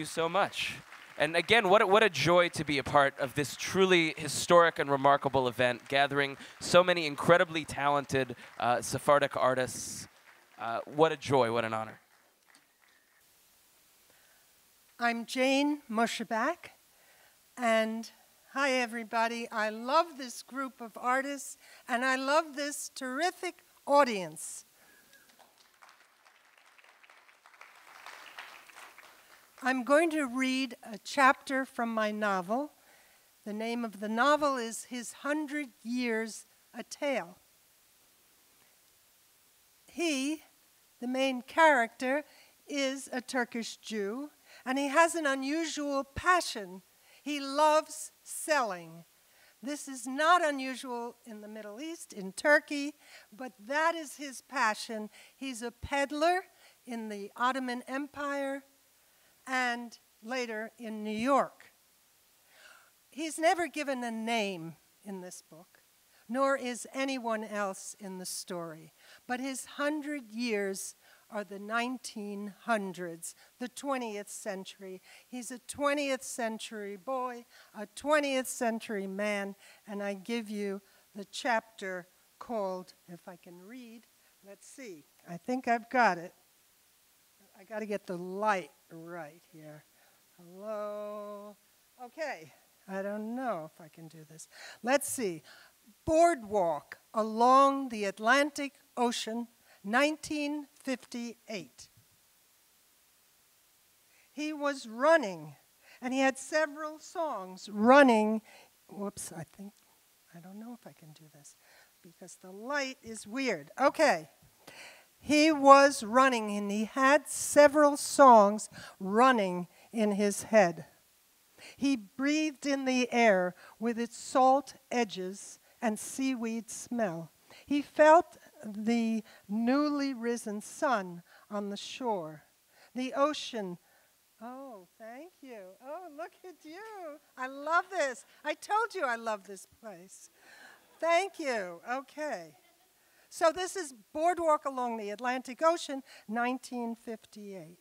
You so much. And again, what a, what a joy to be a part of this truly historic and remarkable event, gathering so many incredibly talented uh, Sephardic artists. Uh, what a joy, what an honor. I'm Jane Mushabac, and hi everybody. I love this group of artists, and I love this terrific audience. I'm going to read a chapter from my novel. The name of the novel is His Hundred Years a Tale. He, the main character, is a Turkish Jew, and he has an unusual passion. He loves selling. This is not unusual in the Middle East, in Turkey, but that is his passion. He's a peddler in the Ottoman Empire and later in New York. He's never given a name in this book, nor is anyone else in the story, but his hundred years are the 1900s, the 20th century. He's a 20th century boy, a 20th century man, and I give you the chapter called, if I can read, let's see, I think I've got it. I got to get the light right here. Hello. Okay, I don't know if I can do this. Let's see. Boardwalk along the Atlantic Ocean 1958. He was running, and he had several songs running. Whoops, I think, I don't know if I can do this because the light is weird. Okay. He was running, and he had several songs running in his head. He breathed in the air with its salt edges and seaweed smell. He felt the newly risen sun on the shore, the ocean. Oh, thank you. Oh, look at you. I love this. I told you I love this place. Thank you. Okay. So this is Boardwalk Along the Atlantic Ocean, 1958.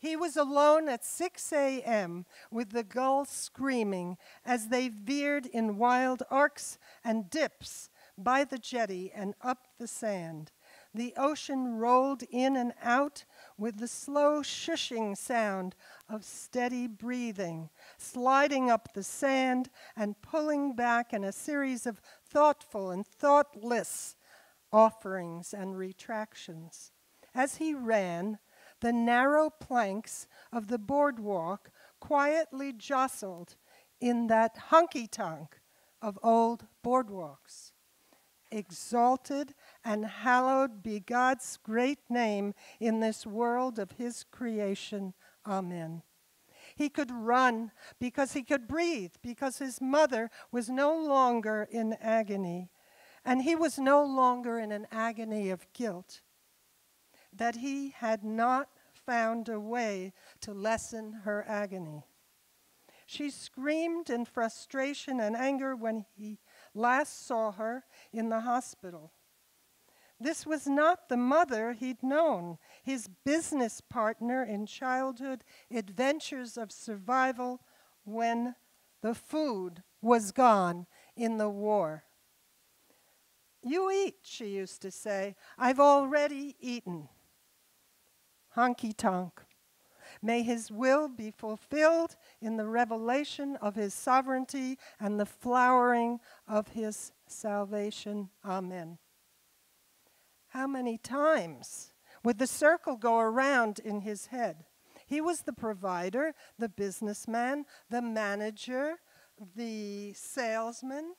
He was alone at 6 a.m. with the gulls screaming as they veered in wild arcs and dips by the jetty and up the sand. The ocean rolled in and out with the slow shushing sound of steady breathing, sliding up the sand and pulling back in a series of thoughtful and thoughtless offerings and retractions. As he ran, the narrow planks of the boardwalk quietly jostled in that honky tonk of old boardwalks exalted and hallowed be God's great name in this world of his creation. Amen. He could run because he could breathe, because his mother was no longer in agony, and he was no longer in an agony of guilt. That he had not found a way to lessen her agony. She screamed in frustration and anger when he last saw her in the hospital. This was not the mother he'd known, his business partner in childhood adventures of survival when the food was gone in the war. You eat, she used to say. I've already eaten. Honky tonk. May his will be fulfilled in the revelation of his sovereignty and the flowering of his salvation. Amen. How many times would the circle go around in his head? He was the provider, the businessman, the manager, the salesman.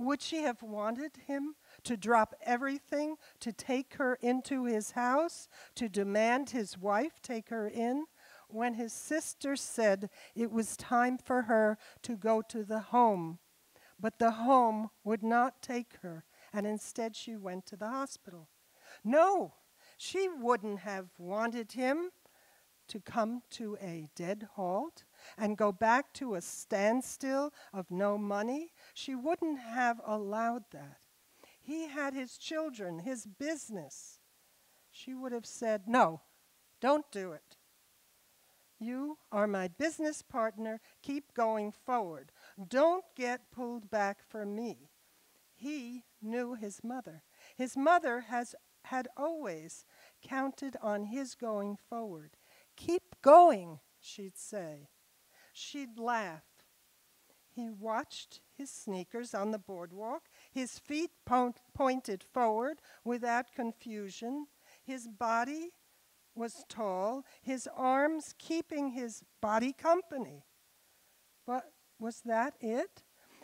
Would she have wanted him to drop everything, to take her into his house, to demand his wife take her in, when his sister said it was time for her to go to the home. But the home would not take her, and instead she went to the hospital. No, she wouldn't have wanted him to come to a dead halt and go back to a standstill of no money. She wouldn't have allowed that. He had his children, his business. She would have said, No, don't do it. You are my business partner. Keep going forward. Don't get pulled back for me. He knew his mother. His mother has, had always counted on his going forward. Keep going, she'd say. She'd laugh. He watched his sneakers on the boardwalk, his feet po- pointed forward without confusion, his body was tall, his arms keeping his body company. But was that it?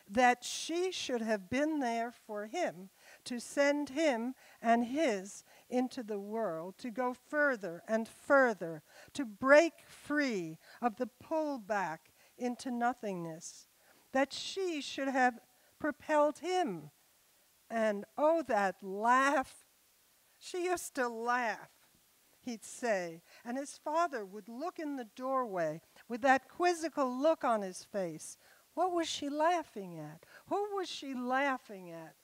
That she should have been there for him, to send him and his into the world, to go further and further, to break free of the pullback into nothingness. That she should have propelled him. And oh, that laugh! She used to laugh he'd say. And his father would look in the doorway with that quizzical look on his face. What was she laughing at? Who was she laughing at?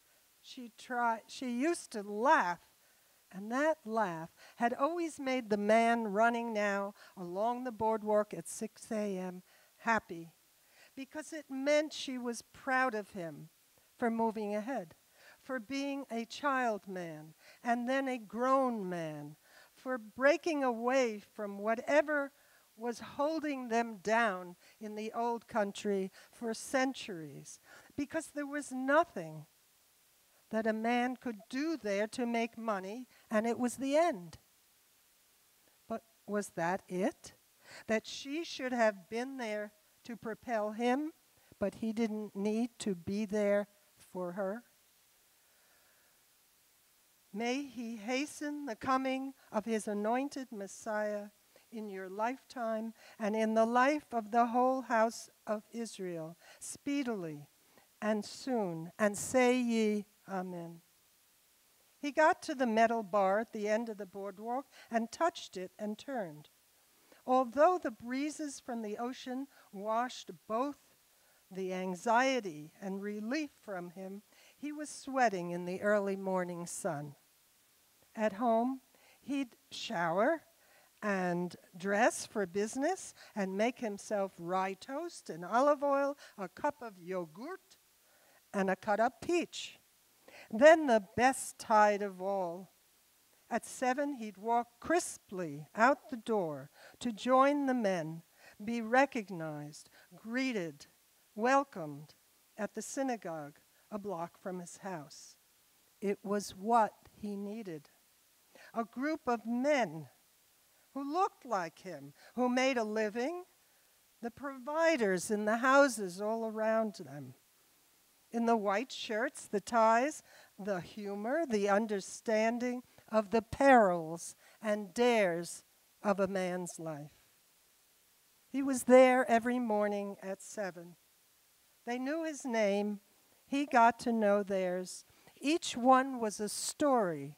She tried she used to laugh, and that laugh had always made the man running now along the boardwalk at 6 a.m. happy because it meant she was proud of him for moving ahead, for being a child man and then a grown man, for breaking away from whatever was holding them down in the old country for centuries, because there was nothing that a man could do there to make money, and it was the end. But was that it? That she should have been there to propel him, but he didn't need to be there for her? May he hasten the coming of his anointed Messiah in your lifetime and in the life of the whole house of Israel, speedily and soon. And say ye, Amen. He got to the metal bar at the end of the boardwalk and touched it and turned. Although the breezes from the ocean washed both the anxiety and relief from him, he was sweating in the early morning sun at home, he'd shower and dress for business and make himself rye toast and olive oil, a cup of yogurt, and a cut up peach. Then the best tide of all. At seven, he'd walk crisply out the door to join the men, be recognized, greeted, welcomed at the synagogue a block from his house. It was what he needed a group of men who looked like him, who made a living, the providers in the houses all around them. In the white shirts, the ties, the humor, the understanding of the perils and dares of a man's life. He was there every morning at seven. They knew his name, he got to know theirs. Each one was a story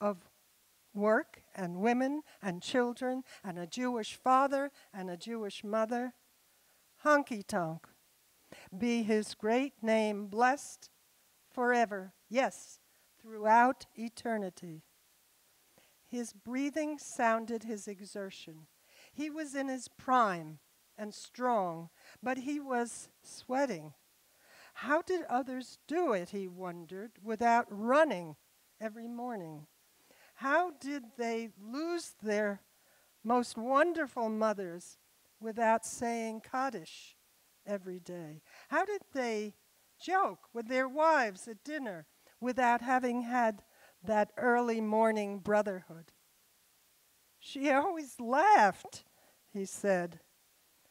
of work and women and children and a Jewish father and a Jewish mother. Honky tonk. Be his great name blessed forever, yes, throughout eternity. His breathing sounded his exertion. He was in his prime and strong, but he was sweating. How did others do it, he wondered, without running every morning? How did they lose their most wonderful mothers without saying Kaddish every day? How did they joke with their wives at dinner without having had that early morning brotherhood? She always laughed, he said,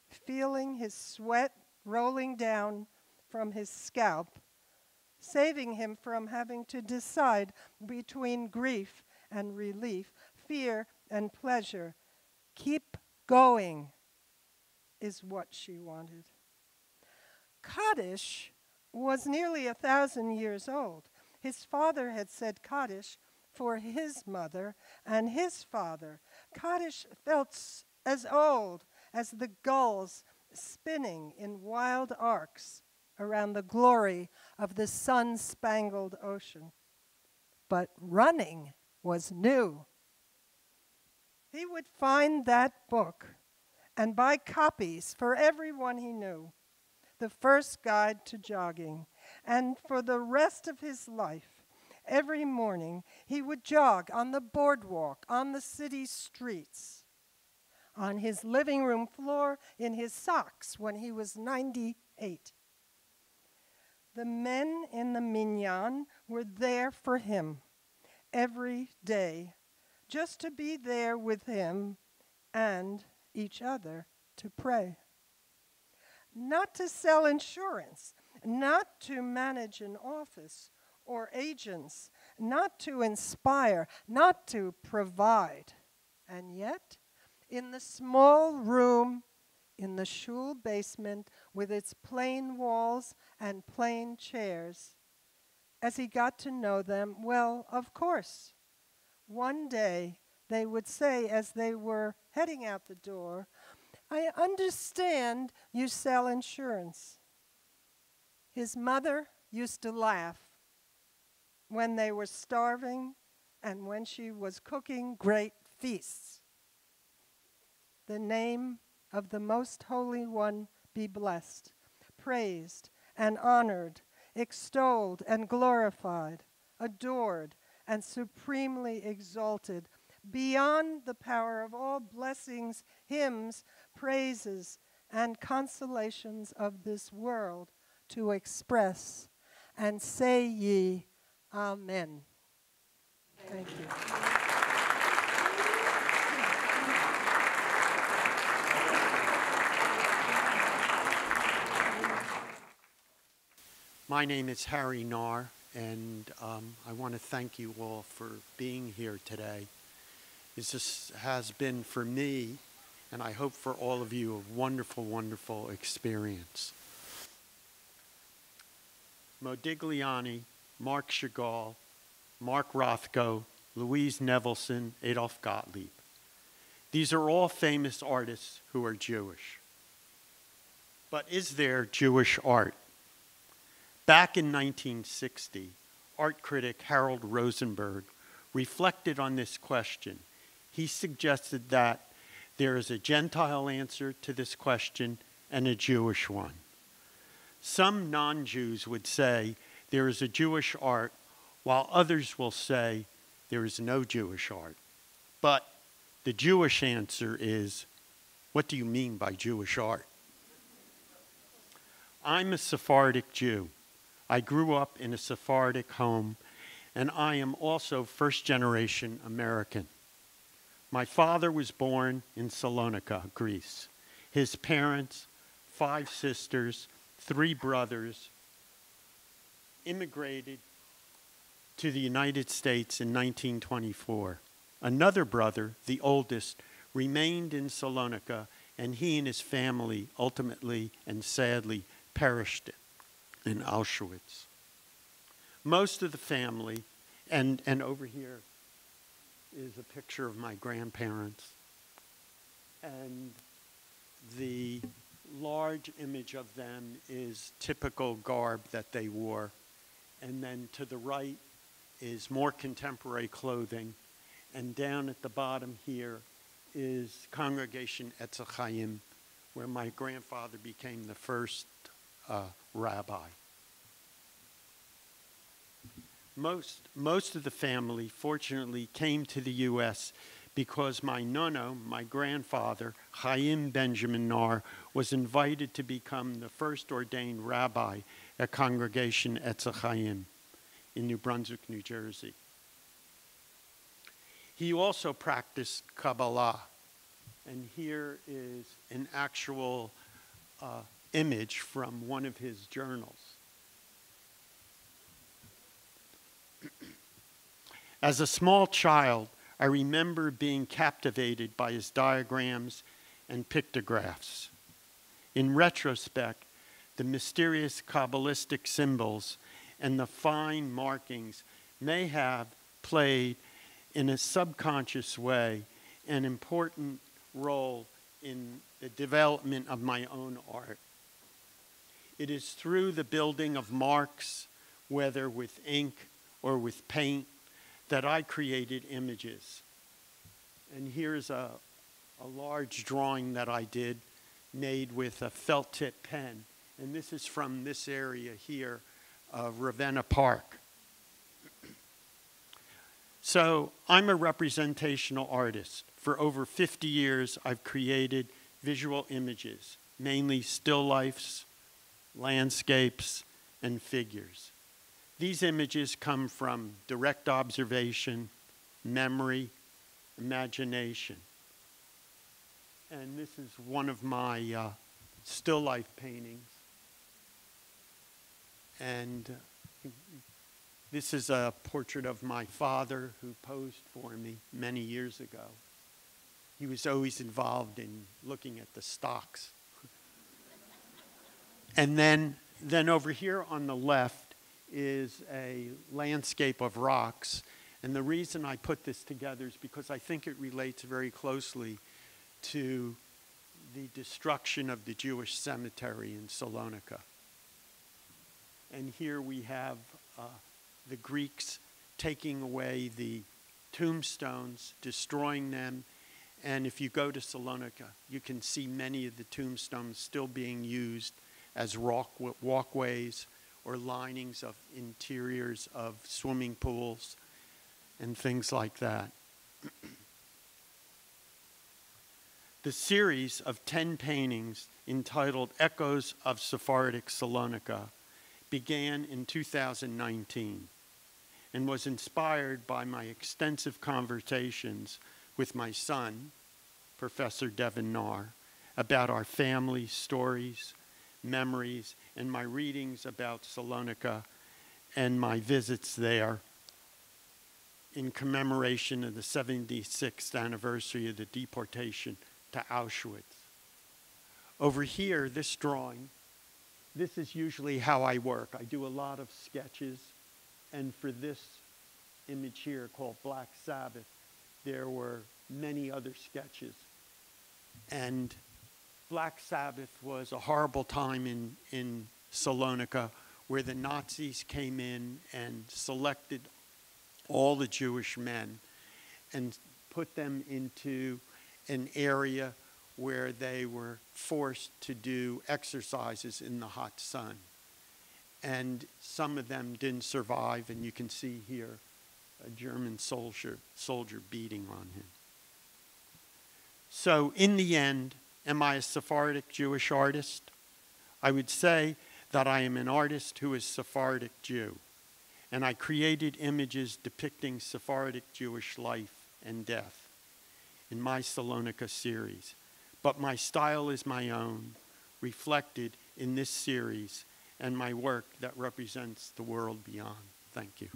feeling his sweat rolling down from his scalp, saving him from having to decide between grief and relief, fear and pleasure. Keep going is what she wanted. Kaddish was nearly a thousand years old. His father had said Kaddish for his mother and his father. Kaddish felt as old as the gulls spinning in wild arcs around the glory of the sun spangled ocean. But running was new. He would find that book and buy copies for everyone he knew, the first guide to jogging. And for the rest of his life, every morning, he would jog on the boardwalk, on the city streets, on his living room floor, in his socks when he was 98. The men in the minyan were there for him every day, just to be there with him and each other to pray. Not to sell insurance, not to manage an office or agents, not to inspire, not to provide. And yet, in the small room in the shul basement with its plain walls and plain chairs, as he got to know them, well, of course, one day they would say as they were heading out the door, I understand you sell insurance. His mother used to laugh when they were starving and when she was cooking great feasts. The name of the Most Holy One be blessed, praised and honored, extolled and glorified, adored and supremely exalted, beyond the power of all blessings, hymns, praises, and consolations of this world to express. And say ye, Amen. Thank you. My name is Harry Naar, and um, I want to thank you all for being here today. This has been for me, and I hope for all of you, a wonderful, wonderful experience. Modigliani, Marc Chagall, Mark Rothko, Louise Nevelson, Adolf Gottlieb. These are all famous artists who are Jewish. But is there Jewish art? Back in 1960, art critic Harold Rosenberg reflected on this question. He suggested that there is a Gentile answer to this question and a Jewish one. Some non Jews would say there is a Jewish art, while others will say there is no Jewish art. But the Jewish answer is what do you mean by Jewish art? I'm a Sephardic Jew. I grew up in a Sephardic home, and I am also first generation American. My father was born in Salonika, Greece. His parents, five sisters, three brothers, immigrated to the United States in 1924. Another brother, the oldest, remained in Salonika, and he and his family ultimately and sadly perished in Auschwitz. Most of the family, and, and over here is a picture of my grandparents, and the large image of them is typical garb that they wore. And then to the right is more contemporary clothing. And down at the bottom here is Congregation Etz Chaim, where my grandfather became the first uh, rabbi. Most, most of the family, fortunately, came to the U.S. because my nono, my grandfather, Chaim Benjamin Naar, was invited to become the first ordained rabbi at Congregation Etz Chaim in New Brunswick, New Jersey. He also practiced Kabbalah, and here is an actual uh, image from one of his journals. As a small child, I remember being captivated by his diagrams and pictographs. In retrospect, the mysterious Kabbalistic symbols and the fine markings may have played in a subconscious way an important role in the development of my own art. It is through the building of marks, whether with ink or with paint, that I created images. And here's a, a large drawing that I did made with a felt tip pen. And this is from this area here of Ravenna Park. So I'm a representational artist. For over 50 years, I've created visual images, mainly still lifes, landscapes, and figures. These images come from direct observation, memory, imagination. And this is one of my uh, still life paintings. And uh, this is a portrait of my father who posed for me many years ago. He was always involved in looking at the stocks. and then, then over here on the left is a landscape of rocks. And the reason I put this together is because I think it relates very closely to the destruction of the Jewish cemetery in Salonika. And here we have uh, the Greeks taking away the tombstones, destroying them. And if you go to Salonika, you can see many of the tombstones still being used as rock, walkways or linings of interiors of swimming pools and things like that. the series of 10 paintings entitled Echoes of Sephardic Salonika began in 2019 and was inspired by my extensive conversations with my son, Professor Devin Naar, about our family stories, memories, and my readings about Salonika and my visits there in commemoration of the 76th anniversary of the deportation to Auschwitz. Over here, this drawing, this is usually how I work. I do a lot of sketches, and for this image here called Black Sabbath, there were many other sketches. And Black Sabbath was a horrible time in, in Salonika where the Nazis came in and selected all the Jewish men and put them into an area where they were forced to do exercises in the hot sun. And some of them didn't survive, and you can see here a German soldier, soldier beating on him. So, in the end, am I a Sephardic Jewish artist? I would say that I am an artist who is Sephardic Jew, and I created images depicting Sephardic Jewish life and death in my Salonika series. But my style is my own, reflected in this series and my work that represents the world beyond. Thank you.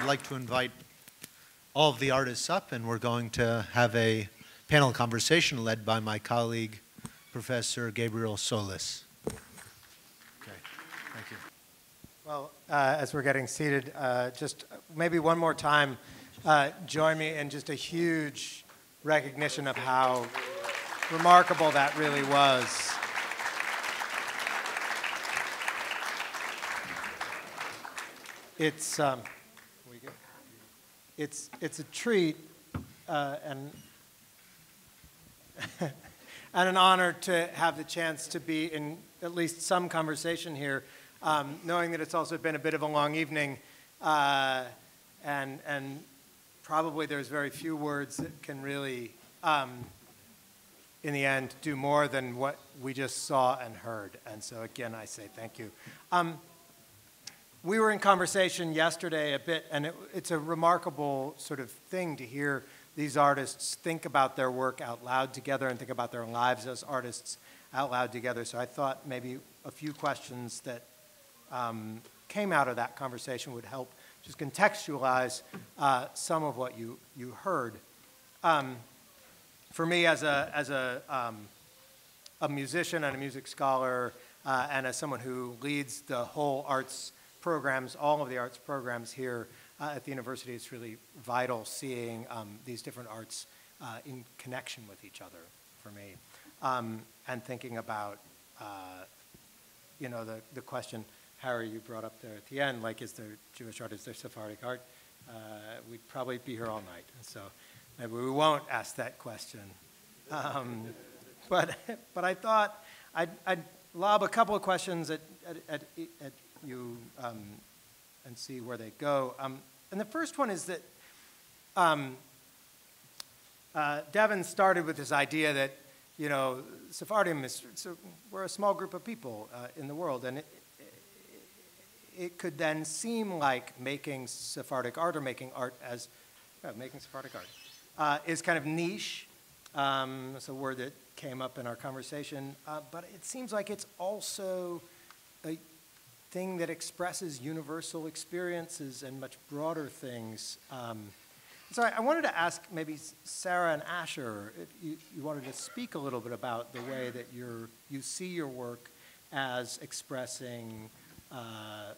I'd like to invite all of the artists up, and we're going to have a panel conversation led by my colleague, Professor Gabriel Solis. Okay, thank you. Well, uh, as we're getting seated, uh, just maybe one more time, uh, join me in just a huge recognition of how remarkable that really was. It's, um, it's, it's a treat uh, and and an honor to have the chance to be in at least some conversation here, um, knowing that it's also been a bit of a long evening, uh, and, and probably there's very few words that can really, um, in the end, do more than what we just saw and heard. And so, again, I say thank you. Um, we were in conversation yesterday a bit, and it, it's a remarkable sort of thing to hear these artists think about their work out loud together and think about their lives as artists out loud together. So I thought maybe a few questions that um, came out of that conversation would help just contextualize uh, some of what you, you heard. Um, for me, as a, as a, um, a musician and a music scholar, uh, and as someone who leads the whole arts programs, all of the arts programs here, uh, at the university, it's really vital seeing um, these different arts uh, in connection with each other for me. Um, and thinking about, uh, you know, the, the question, Harry, you brought up there at the end, like, is there Jewish art, is there Sephardic art? Uh, we'd probably be here all night. So maybe we won't ask that question. Um, but, but I thought I'd, I'd, lob a couple of questions at, at, at, at you um, and see where they go. Um, and the first one is that um, uh, Devin started with this idea that, you know, Sephardim is, so we're a small group of people uh, in the world, and it, it could then seem like making Sephardic art or making art as, yeah, making Sephardic art uh, is kind of niche. Um, it's a word that came up in our conversation, uh, but it seems like it's also a thing that expresses universal experiences and much broader things. Um, so I, I, wanted to ask maybe Sarah and Asher if you, you wanted to speak a little bit about the way that you you see your work as expressing uh,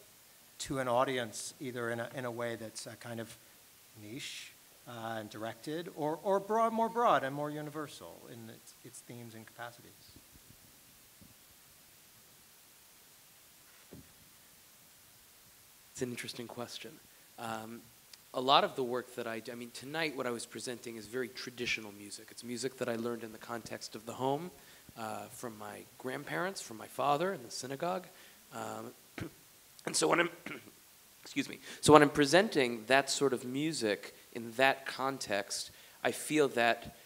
to an audience, either in a, in a way that's a kind of niche uh, and directed, or, or broad, more broad and more universal in its, its themes and capacities. It's an interesting question. Um, a lot of the work that I do, I mean, tonight what I was presenting is very traditional music. It's music that I learned in the context of the home uh, from my grandparents, from my father in the synagogue. Um, and so when I'm, excuse me, so when I'm presenting that sort of music in that context, I feel that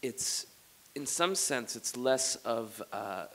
it's, in some sense, it's less of uh,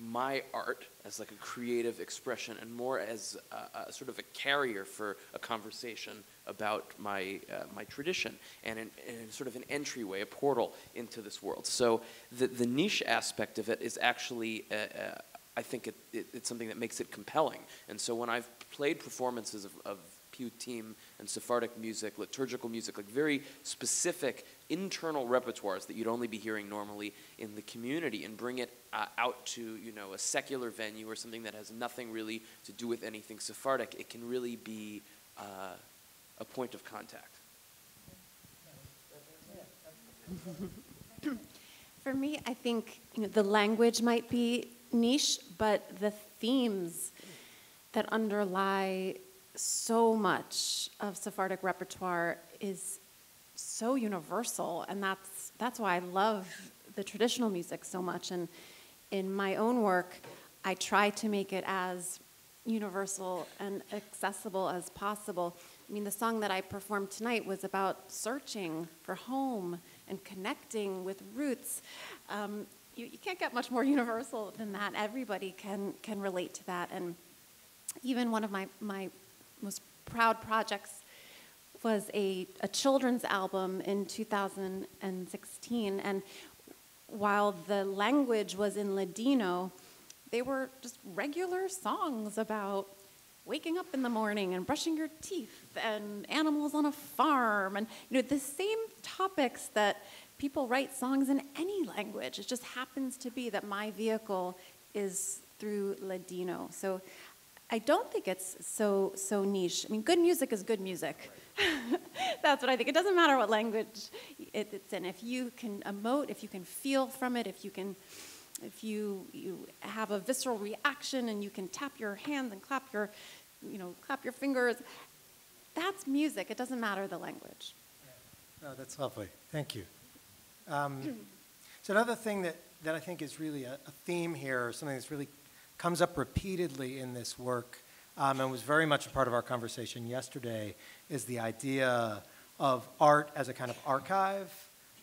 my art as like a creative expression and more as a, a, sort of a carrier for a conversation about my, uh, my tradition and, in, sort of an entryway, a portal into this world. So the, the niche aspect of it is actually uh, uh, I think it, it, it's something that makes it compelling. And so when I've played performances of, of piyutim and Sephardic music, liturgical music, like very specific internal repertoires that you'd only be hearing normally in the community, and bring it uh, out to you know a secular venue or something that has nothing really to do with anything Sephardic, it can really be uh, a point of contact. For me, I think you know, the language might be niche, but the themes that underlie so much of Sephardic repertoire is so universal, and that's that's why I love the traditional music so much. And in my own work, I try to make it as universal and accessible as possible. I mean, the song that I performed tonight was about searching for home and connecting with roots. Um, you, you can't get much more universal than that. Everybody can, can relate to that. And even one of my, my most proud projects was a, a children's album in 2016. And while the language was in Ladino, they were just regular songs about waking up in the morning and brushing your teeth and animals on a farm and you know the same topics that people write songs in any language. It just happens to be that my vehicle is through Ladino. So I don't think it's so so niche. I mean, good music is good music. That's what I think. It doesn't matter what language it's in. If you can emote, if you can feel from it, if you can, if you you have a visceral reaction and you can tap your hands and clap your, you know, clap your fingers, that's music. It doesn't matter the language. That's lovely. Thank you. Um, so another thing that, that I think is really a, a, theme here, or something that's really comes up repeatedly in this work, um, and was very much a part of our conversation yesterday, is the idea of art as a kind of archive.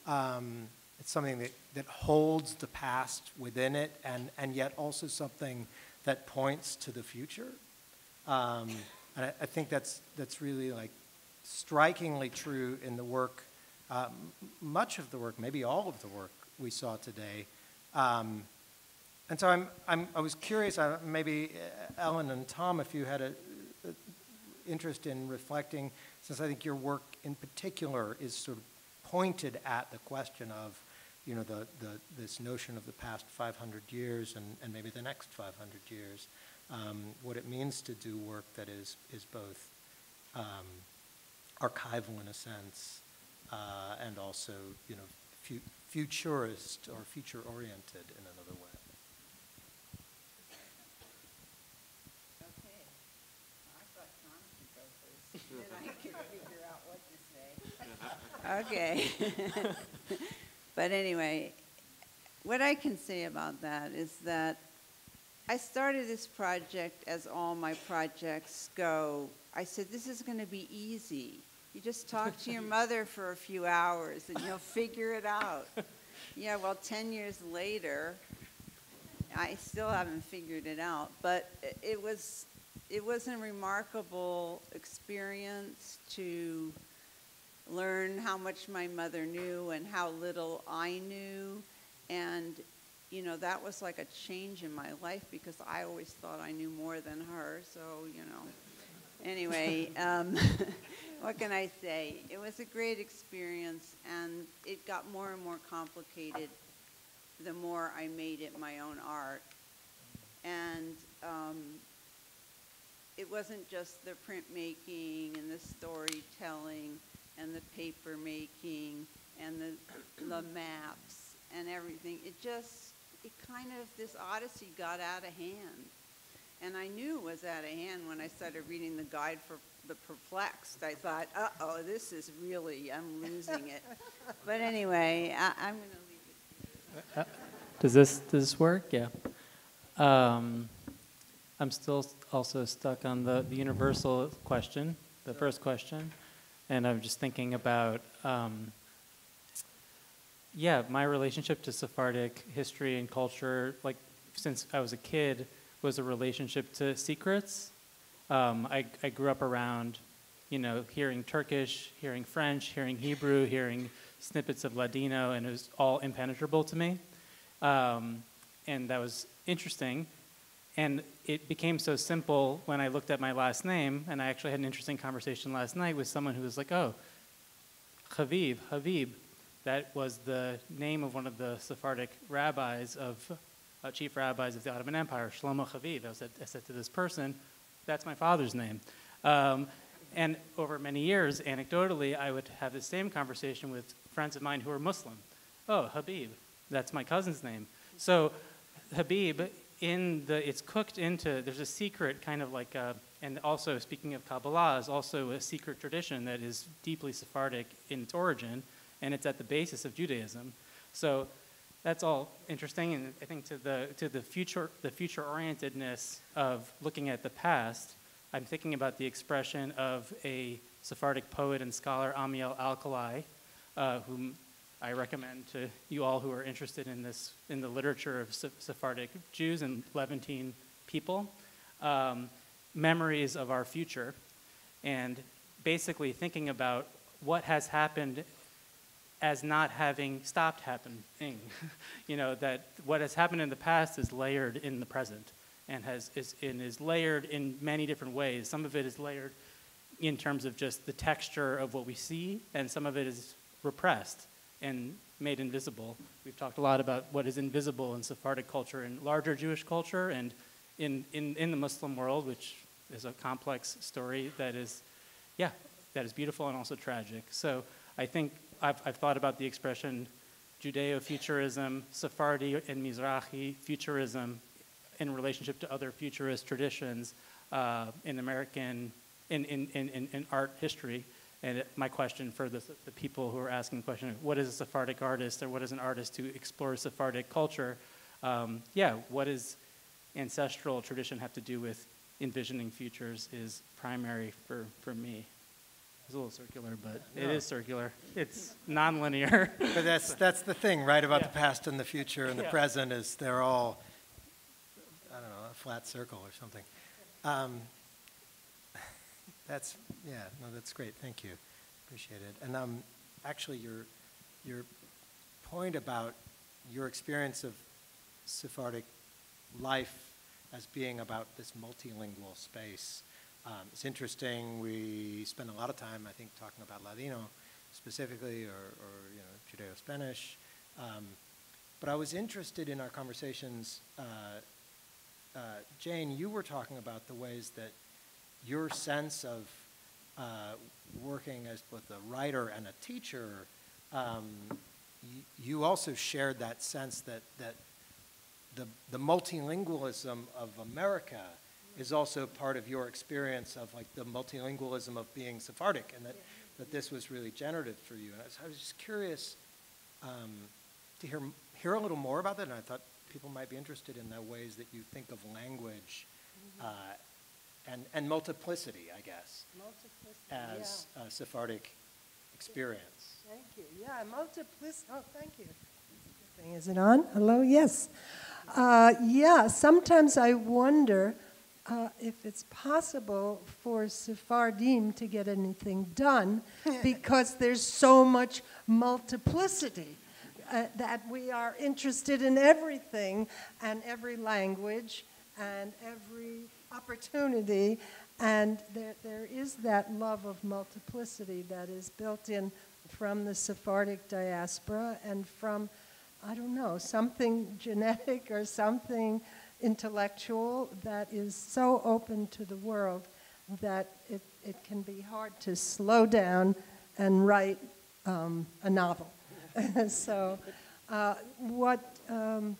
Um, it's something that, that holds the past within it, and, and yet also something that points to the future. Um, and I, I think that's, that's really like strikingly true in the work uh, much of the work, maybe all of the work we saw today. Um, and so I'm, I'm, i was curious, uh, maybe uh, Ellen and Tom, if you had a, a, interest in reflecting, since I think your work in particular is sort of pointed at the question of, you know, the, the, this notion of the past 500 years and, and maybe the next 500 years, um, what it means to do work that is, is both um, archival in a sense uh, and also, you know, fu futurist or future-oriented in another way. Okay. I thought Tom could go first, then I could figure out what to say. Okay. but anyway, what I can say about that is that I started this project as all my projects go. I said, this is going to be easy. You just talk to your mother for a few hours and you'll figure it out. Yeah, well, 10 years later, I still haven't figured it out, but it was, it was a remarkable experience to learn how much my mother knew and how little I knew. And, you know, that was like a change in my life because I always thought I knew more than her, so, you know. Anyway, um, what can I say? It was a great experience, and it got more and more complicated the more I made it my own art. And um, it wasn't just the printmaking and the storytelling and the paper making and the, the maps and everything. It just, it kind of, this odyssey got out of hand. And I knew it was out of hand when I started reading the guide for the perplexed. I thought, uh-oh, this is really, I'm losing it. But anyway, I, I'm going to leave it. Does this does this work? Yeah. Um, I'm still also stuck on the, the universal question, the first question, and I'm just thinking about, um, yeah, my relationship to Sephardic history and culture, like since I was a kid, was a relationship to secrets. Um, I, I grew up around, you know, hearing Turkish, hearing French, hearing Hebrew, hearing snippets of Ladino, and it was all impenetrable to me. Um, and that was interesting. And it became so simple when I looked at my last name, and I actually had an interesting conversation last night with someone who was like, oh, Habib, Habib, that was the name of one of the Sephardic rabbis of, uh, chief rabbis of the Ottoman Empire, Shlomo Habib. I said, I said to this person, that's my father's name. Um, and over many years, anecdotally, I would have the same conversation with friends of mine who are Muslim. Oh, Habib, that's my cousin's name. So Habib, in the, it's cooked into, there's a secret kind of like, a, and also speaking of Kabbalah, is also a secret tradition that is deeply Sephardic in its origin, and it's at the basis of Judaism. So that's all interesting, and I think to the to the future the future orientedness of looking at the past, I'm thinking about the expression of a Sephardic poet and scholar Ammiel Alcalay, uh, whom I recommend to you all who are interested in this in the literature of Sephardic Jews and Levantine people, um, memories of our future, and basically thinking about what has happened as not having stopped happening. you know, that what has happened in the past is layered in the present and has is, and is layered in many different ways. Some of it is layered in terms of just the texture of what we see, and some of it is repressed and made invisible. We've talked a lot about what is invisible in Sephardic culture and larger Jewish culture and in, in, in the Muslim world, which is a complex story that is, yeah, that is beautiful and also tragic. So I think I've, I've thought about the expression Judeo-futurism, Sephardi and Mizrahi futurism in relationship to other futurist traditions uh, in American, in, in, in, in- in art history. And it- my question for the, the people who are asking the question, what is a Sephardic artist or what is an artist who explores Sephardic culture? Um, yeah, what does ancestral tradition have to do with envisioning futures is primary for, for me. It's a little circular, but it No. is circular. It's nonlinear. But that's, that's the thing, right, about the past and the future and the Yeah. present is they're all, I don't know, a flat circle or something. Um, That's, yeah, no, that's great, thank you, appreciate it. And um, actually, your, your point about your experience of Sephardic life as being about this multilingual space. Um, it's interesting. We spend a lot of time, I think, talking about Ladino specifically, or, or you know, Judeo-Spanish. Um, but I was interested in our conversations. Uh, uh, Jane, you were talking about the ways that your sense of uh, working as both a writer and a teacher, um, you also shared that sense that, that the, the multilingualism of America is also part of your experience of like the multilingualism of being Sephardic and that, that this was really generative for you. And I was, I was just curious um, to hear, hear a little more about that. And I thought people might be interested in the ways that you think of language uh, and, and multiplicity, I guess, Multiplicity, as a Sephardic experience. Thank you. Yeah, multiplicity, oh, thank you. thing. Is it on? Hello? Yes. Uh, yeah, sometimes I wonder uh, if it's possible for Sephardim to get anything done because there's so much multiplicity. Uh, that we are interested in everything and every language and every opportunity. And there, there is that love of multiplicity that is built in from the Sephardic diaspora and from, I don't know, something genetic or something intellectual that is so open to the world that it, it can be hard to slow down and write um, a novel. so, uh, what um,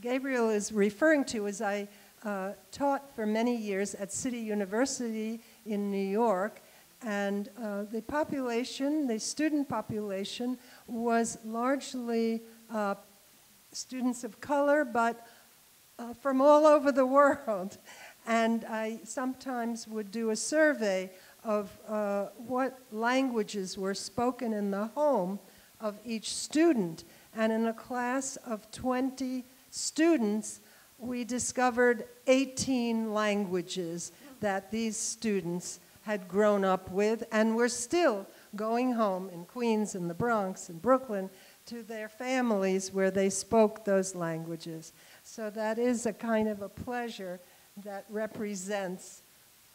Gabriel is referring to is I uh, taught for many years at City University in New York, and uh, the population, the student population, was largely uh, students of color, but uh, from all over the world. And I sometimes would do a survey of uh, what languages were spoken in the home of each student. And in a class of 20 students, we discovered 18 languages that these students had grown up with and were still going home in Queens and the Bronx and Brooklyn to their families where they spoke those languages. So that is a kind of a pleasure that represents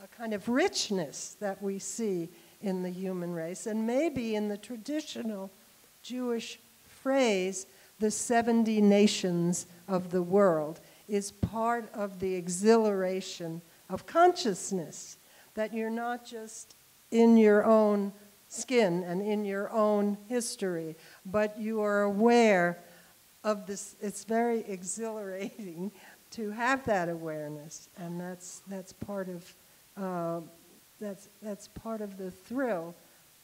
a kind of richness that we see in the human race. And maybe in the traditional Jewish phrase, the 70 nations of the world, is part of the exhilaration of consciousness. That you're not just in your own skin and in your own history, but you are aware of this. It's very exhilarating to have that awareness, and that's, that's, part, of, uh, that's, that's part of the thrill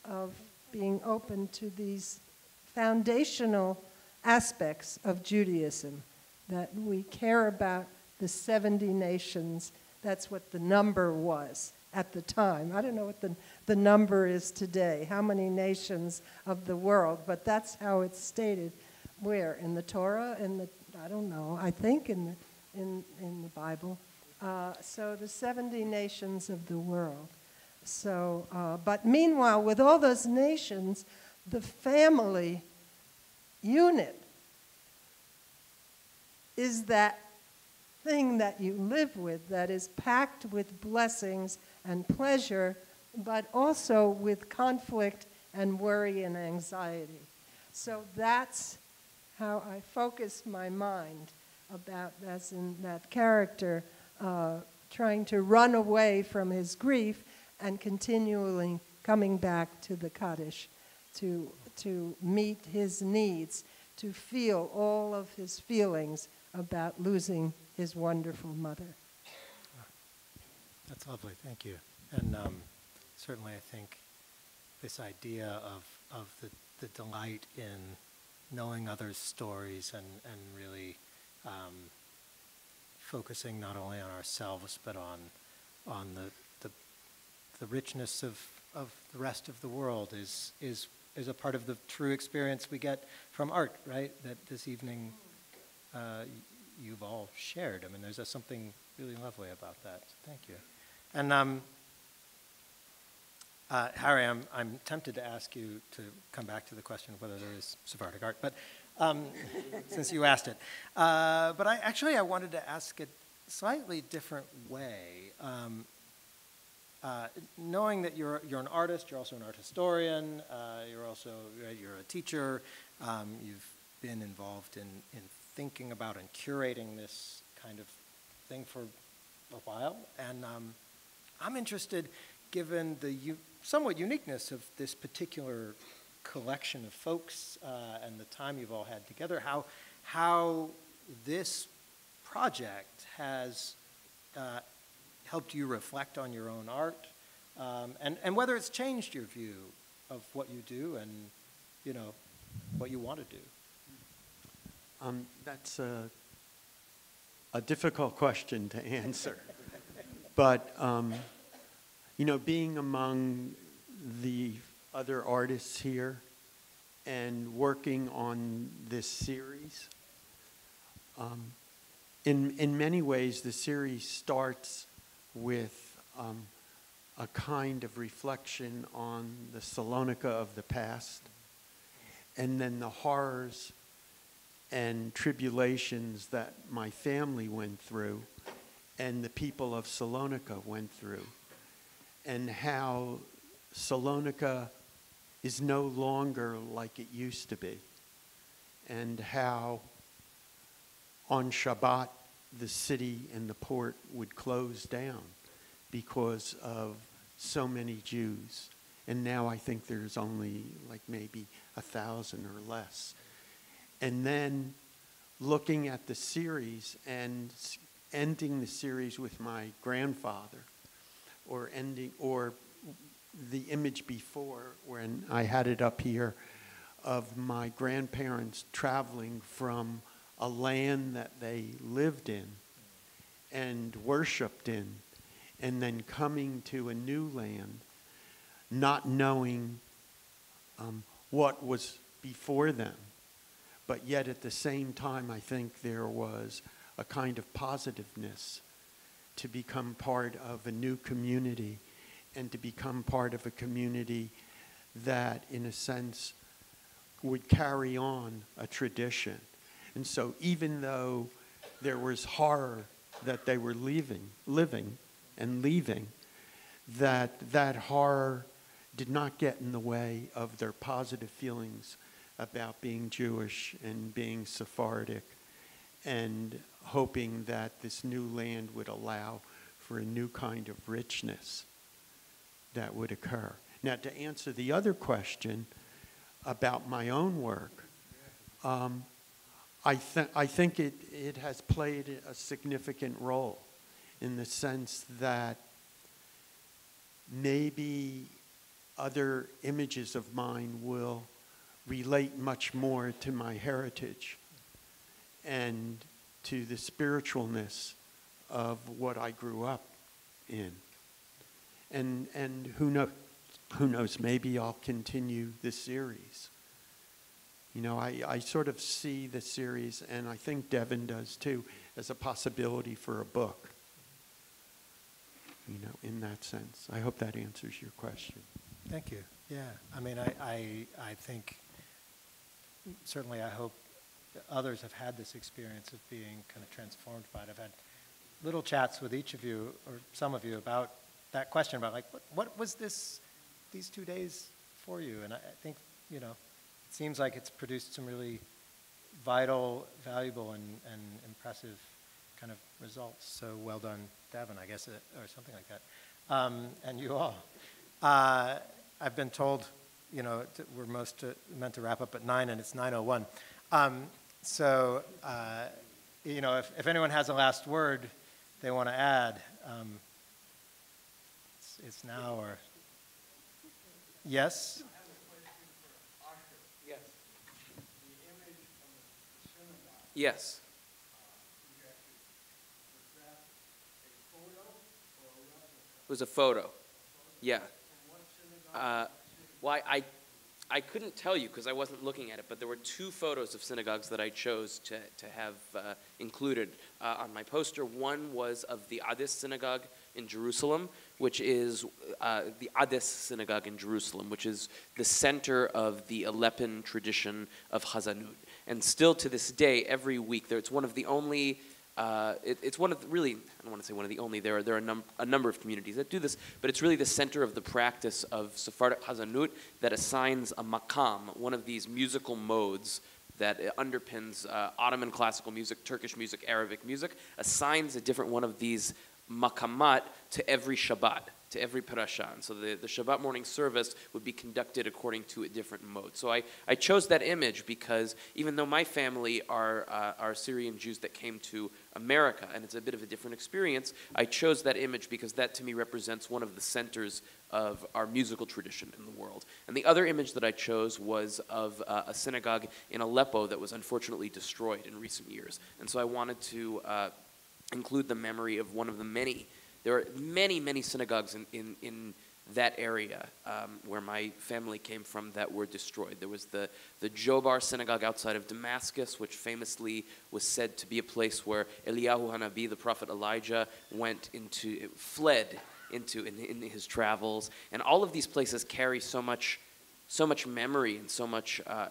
of being open to these foundational aspects of Judaism, that we care about the 70 nations. That's what the number was at the time. I don't know what the, the number is today, how many nations of the world, but that's how it's stated. Where? In the Torah? In the, I don't know, I think in the, in, in the Bible. Uh, so the 70 nations of the world. So, uh, but meanwhile, with all those nations, the family unit is that thing that you live with that is packed with blessings and pleasure, but also with conflict and worry and anxiety. So that's how I focus my mind about, as in that character, uh, trying to run away from his grief and continually coming back to the Kaddish to, to meet his needs, to feel all of his feelings about losing his wonderful mother. That's lovely, thank you. And um, certainly, I think this idea of, of the, the delight in knowing others' stories and, and really um, focusing not only on ourselves but on, on the, the, the richness of, of the rest of the world is, is, is a part of the true experience we get from art, right? That this evening uh, you've all shared. I mean, there's a, something really lovely about that. Thank you. And um, uh, Harry, I'm, I'm tempted to ask you to come back to the question of whether there is Sephardic art, but um, since you asked it. Uh, but I, actually, I wanted to ask it slightly different way. Um, uh, knowing that you're, you're an artist, you're also an art historian, uh, you're also you're a teacher, um, you've been involved in, in thinking about and curating this kind of thing for a while. And um, I'm interested, given the somewhat uniqueness of this particular collection of folks uh, and the time you've all had together, how, how this project has uh, helped you reflect on your own art, um, and, and whether it's changed your view of what you do and, you know, what you want to do. Um, that's a, a difficult question to answer. but, um, you know, being among the other artists here and working on this series. Um, in, in many ways, the series starts with um, a kind of reflection on the Salonika of the past, and then the horrors and tribulations that my family went through and the people of Salonika went through, and how Salonika is no longer like it used to be, and how on Shabbat the city and the port would close down because of so many Jews. And now I think there's only like maybe a thousand or less. And then looking at the series and ending the series with my grandfather, or ending, or the image before when I had it up here of my grandparents traveling from a land that they lived in and worshiped in, and then coming to a new land, not knowing um, what was before them. But yet at the same time, I think there was a kind of positiveness to become part of a new community and to become part of a community that, in a sense, would carry on a tradition. And so, even though there was horror that they were leaving, living and leaving, that that horror did not get in the way of their positive feelings about being Jewish and being Sephardic and hoping that this new land would allow for a new kind of richness that would occur. Now, to answer the other question about my own work, um, I, th- I think it, it has played a significant role in the sense that maybe other images of mine will relate much more to my heritage and to the spiritualness of what I grew up in. And, and who, know, who knows, maybe I'll continue this series. You know, I, I sort of see the series, and I think Devin does too, as a possibility for a book. You know, in that sense. I hope that answers your question. Thank you. Yeah, I mean, I, I, I think, certainly I hope others have had this experience of being kind of transformed by it. I've had little chats with each of you, or some of you, about that question about like, what, what was this, these two days for you? And I, I think, you know, it seems like it's produced some really vital, valuable, and, and impressive kind of results. So well done, Devin, I guess, uh, or something like that. Um, and you all. Uh, I've been told, you know, we're most to, meant to wrap up at 9, and it's 9.01. Um, so, uh, you know, if, if anyone has a last word they want to add, um, it's, it's now or. Yes? Yes. Yes. It was a photo. Yeah. Uh, well, I, I, I couldn't tell you because I wasn't looking at it, but there were two photos of synagogues that I chose to, to have uh, included uh, on my poster. One was of the Ades Synagogue in Jerusalem, which is uh, the Ades Synagogue in Jerusalem, which is the center of the Aleppin tradition of Chazanut. And still to this day, every week, there, it's one of the only uh, it, it's one of the, really, I don't want to say one of the only, there are, there are num- a number of communities that do this, but it's really the center of the practice of Sephardic Hazanut that assigns a makam, one of these musical modes that underpins uh, Ottoman classical music, Turkish music, Arabic music, assigns a different one of these makamat to every Shabbat to every parashah. So the, the Shabbat morning service would be conducted according to a different mode. So I, I chose that image because even though my family are, uh, are Syrian Jews that came to America, and it's a bit of a different experience, I chose that image because that to me represents one of the centers of our musical tradition in the world. And the other image that I chose was of uh, a synagogue in Aleppo that was unfortunately destroyed in recent years. And so I wanted to uh, include the memory of one of the many there are many, many synagogues in, in, in that area um, where my family came from that were destroyed. There was the, the Jobar synagogue outside of Damascus, which famously was said to be a place where Eliyahu Hanabi, the prophet Elijah, went into, fled into in, in his travels. And all of these places carry so much, so much memory and so much, uh,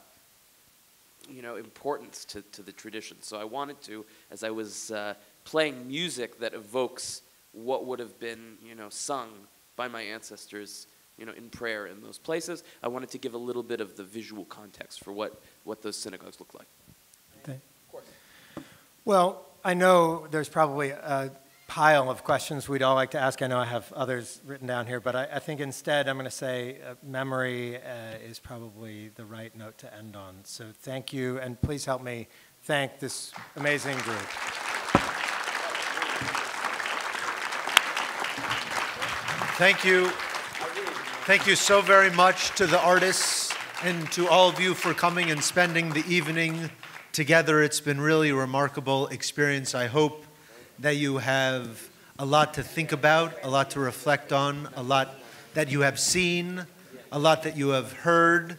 you know, importance to, to the tradition. So I wanted to, as I was uh, playing music that evokes what would have been, you know, sung by my ancestors, you know, in prayer in those places. I wanted to give a little bit of the visual context for what, what those synagogues look like. Okay. Of course. Well, I know there's probably a pile of questions we'd all like to ask. I know I have others written down here, but I, I think instead I'm going to say uh, memory uh, is probably the right note to end on. So thank you, and please help me thank this amazing group. Thank you. Thank you so very much to the artists and to all of you for coming and spending the evening together. It's been really a remarkable experience. I hope that you have a lot to think about, a lot to reflect on, a lot that you have seen, a lot that you have heard,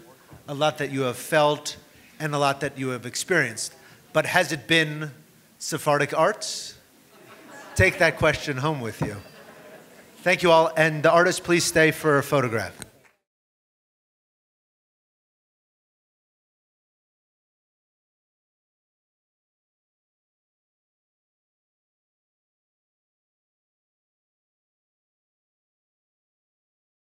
a lot that you have felt, and a lot that you have experienced. But has it been Sephardic arts? Take that question home with you. Thank you all. And the artists, please stay for a photograph.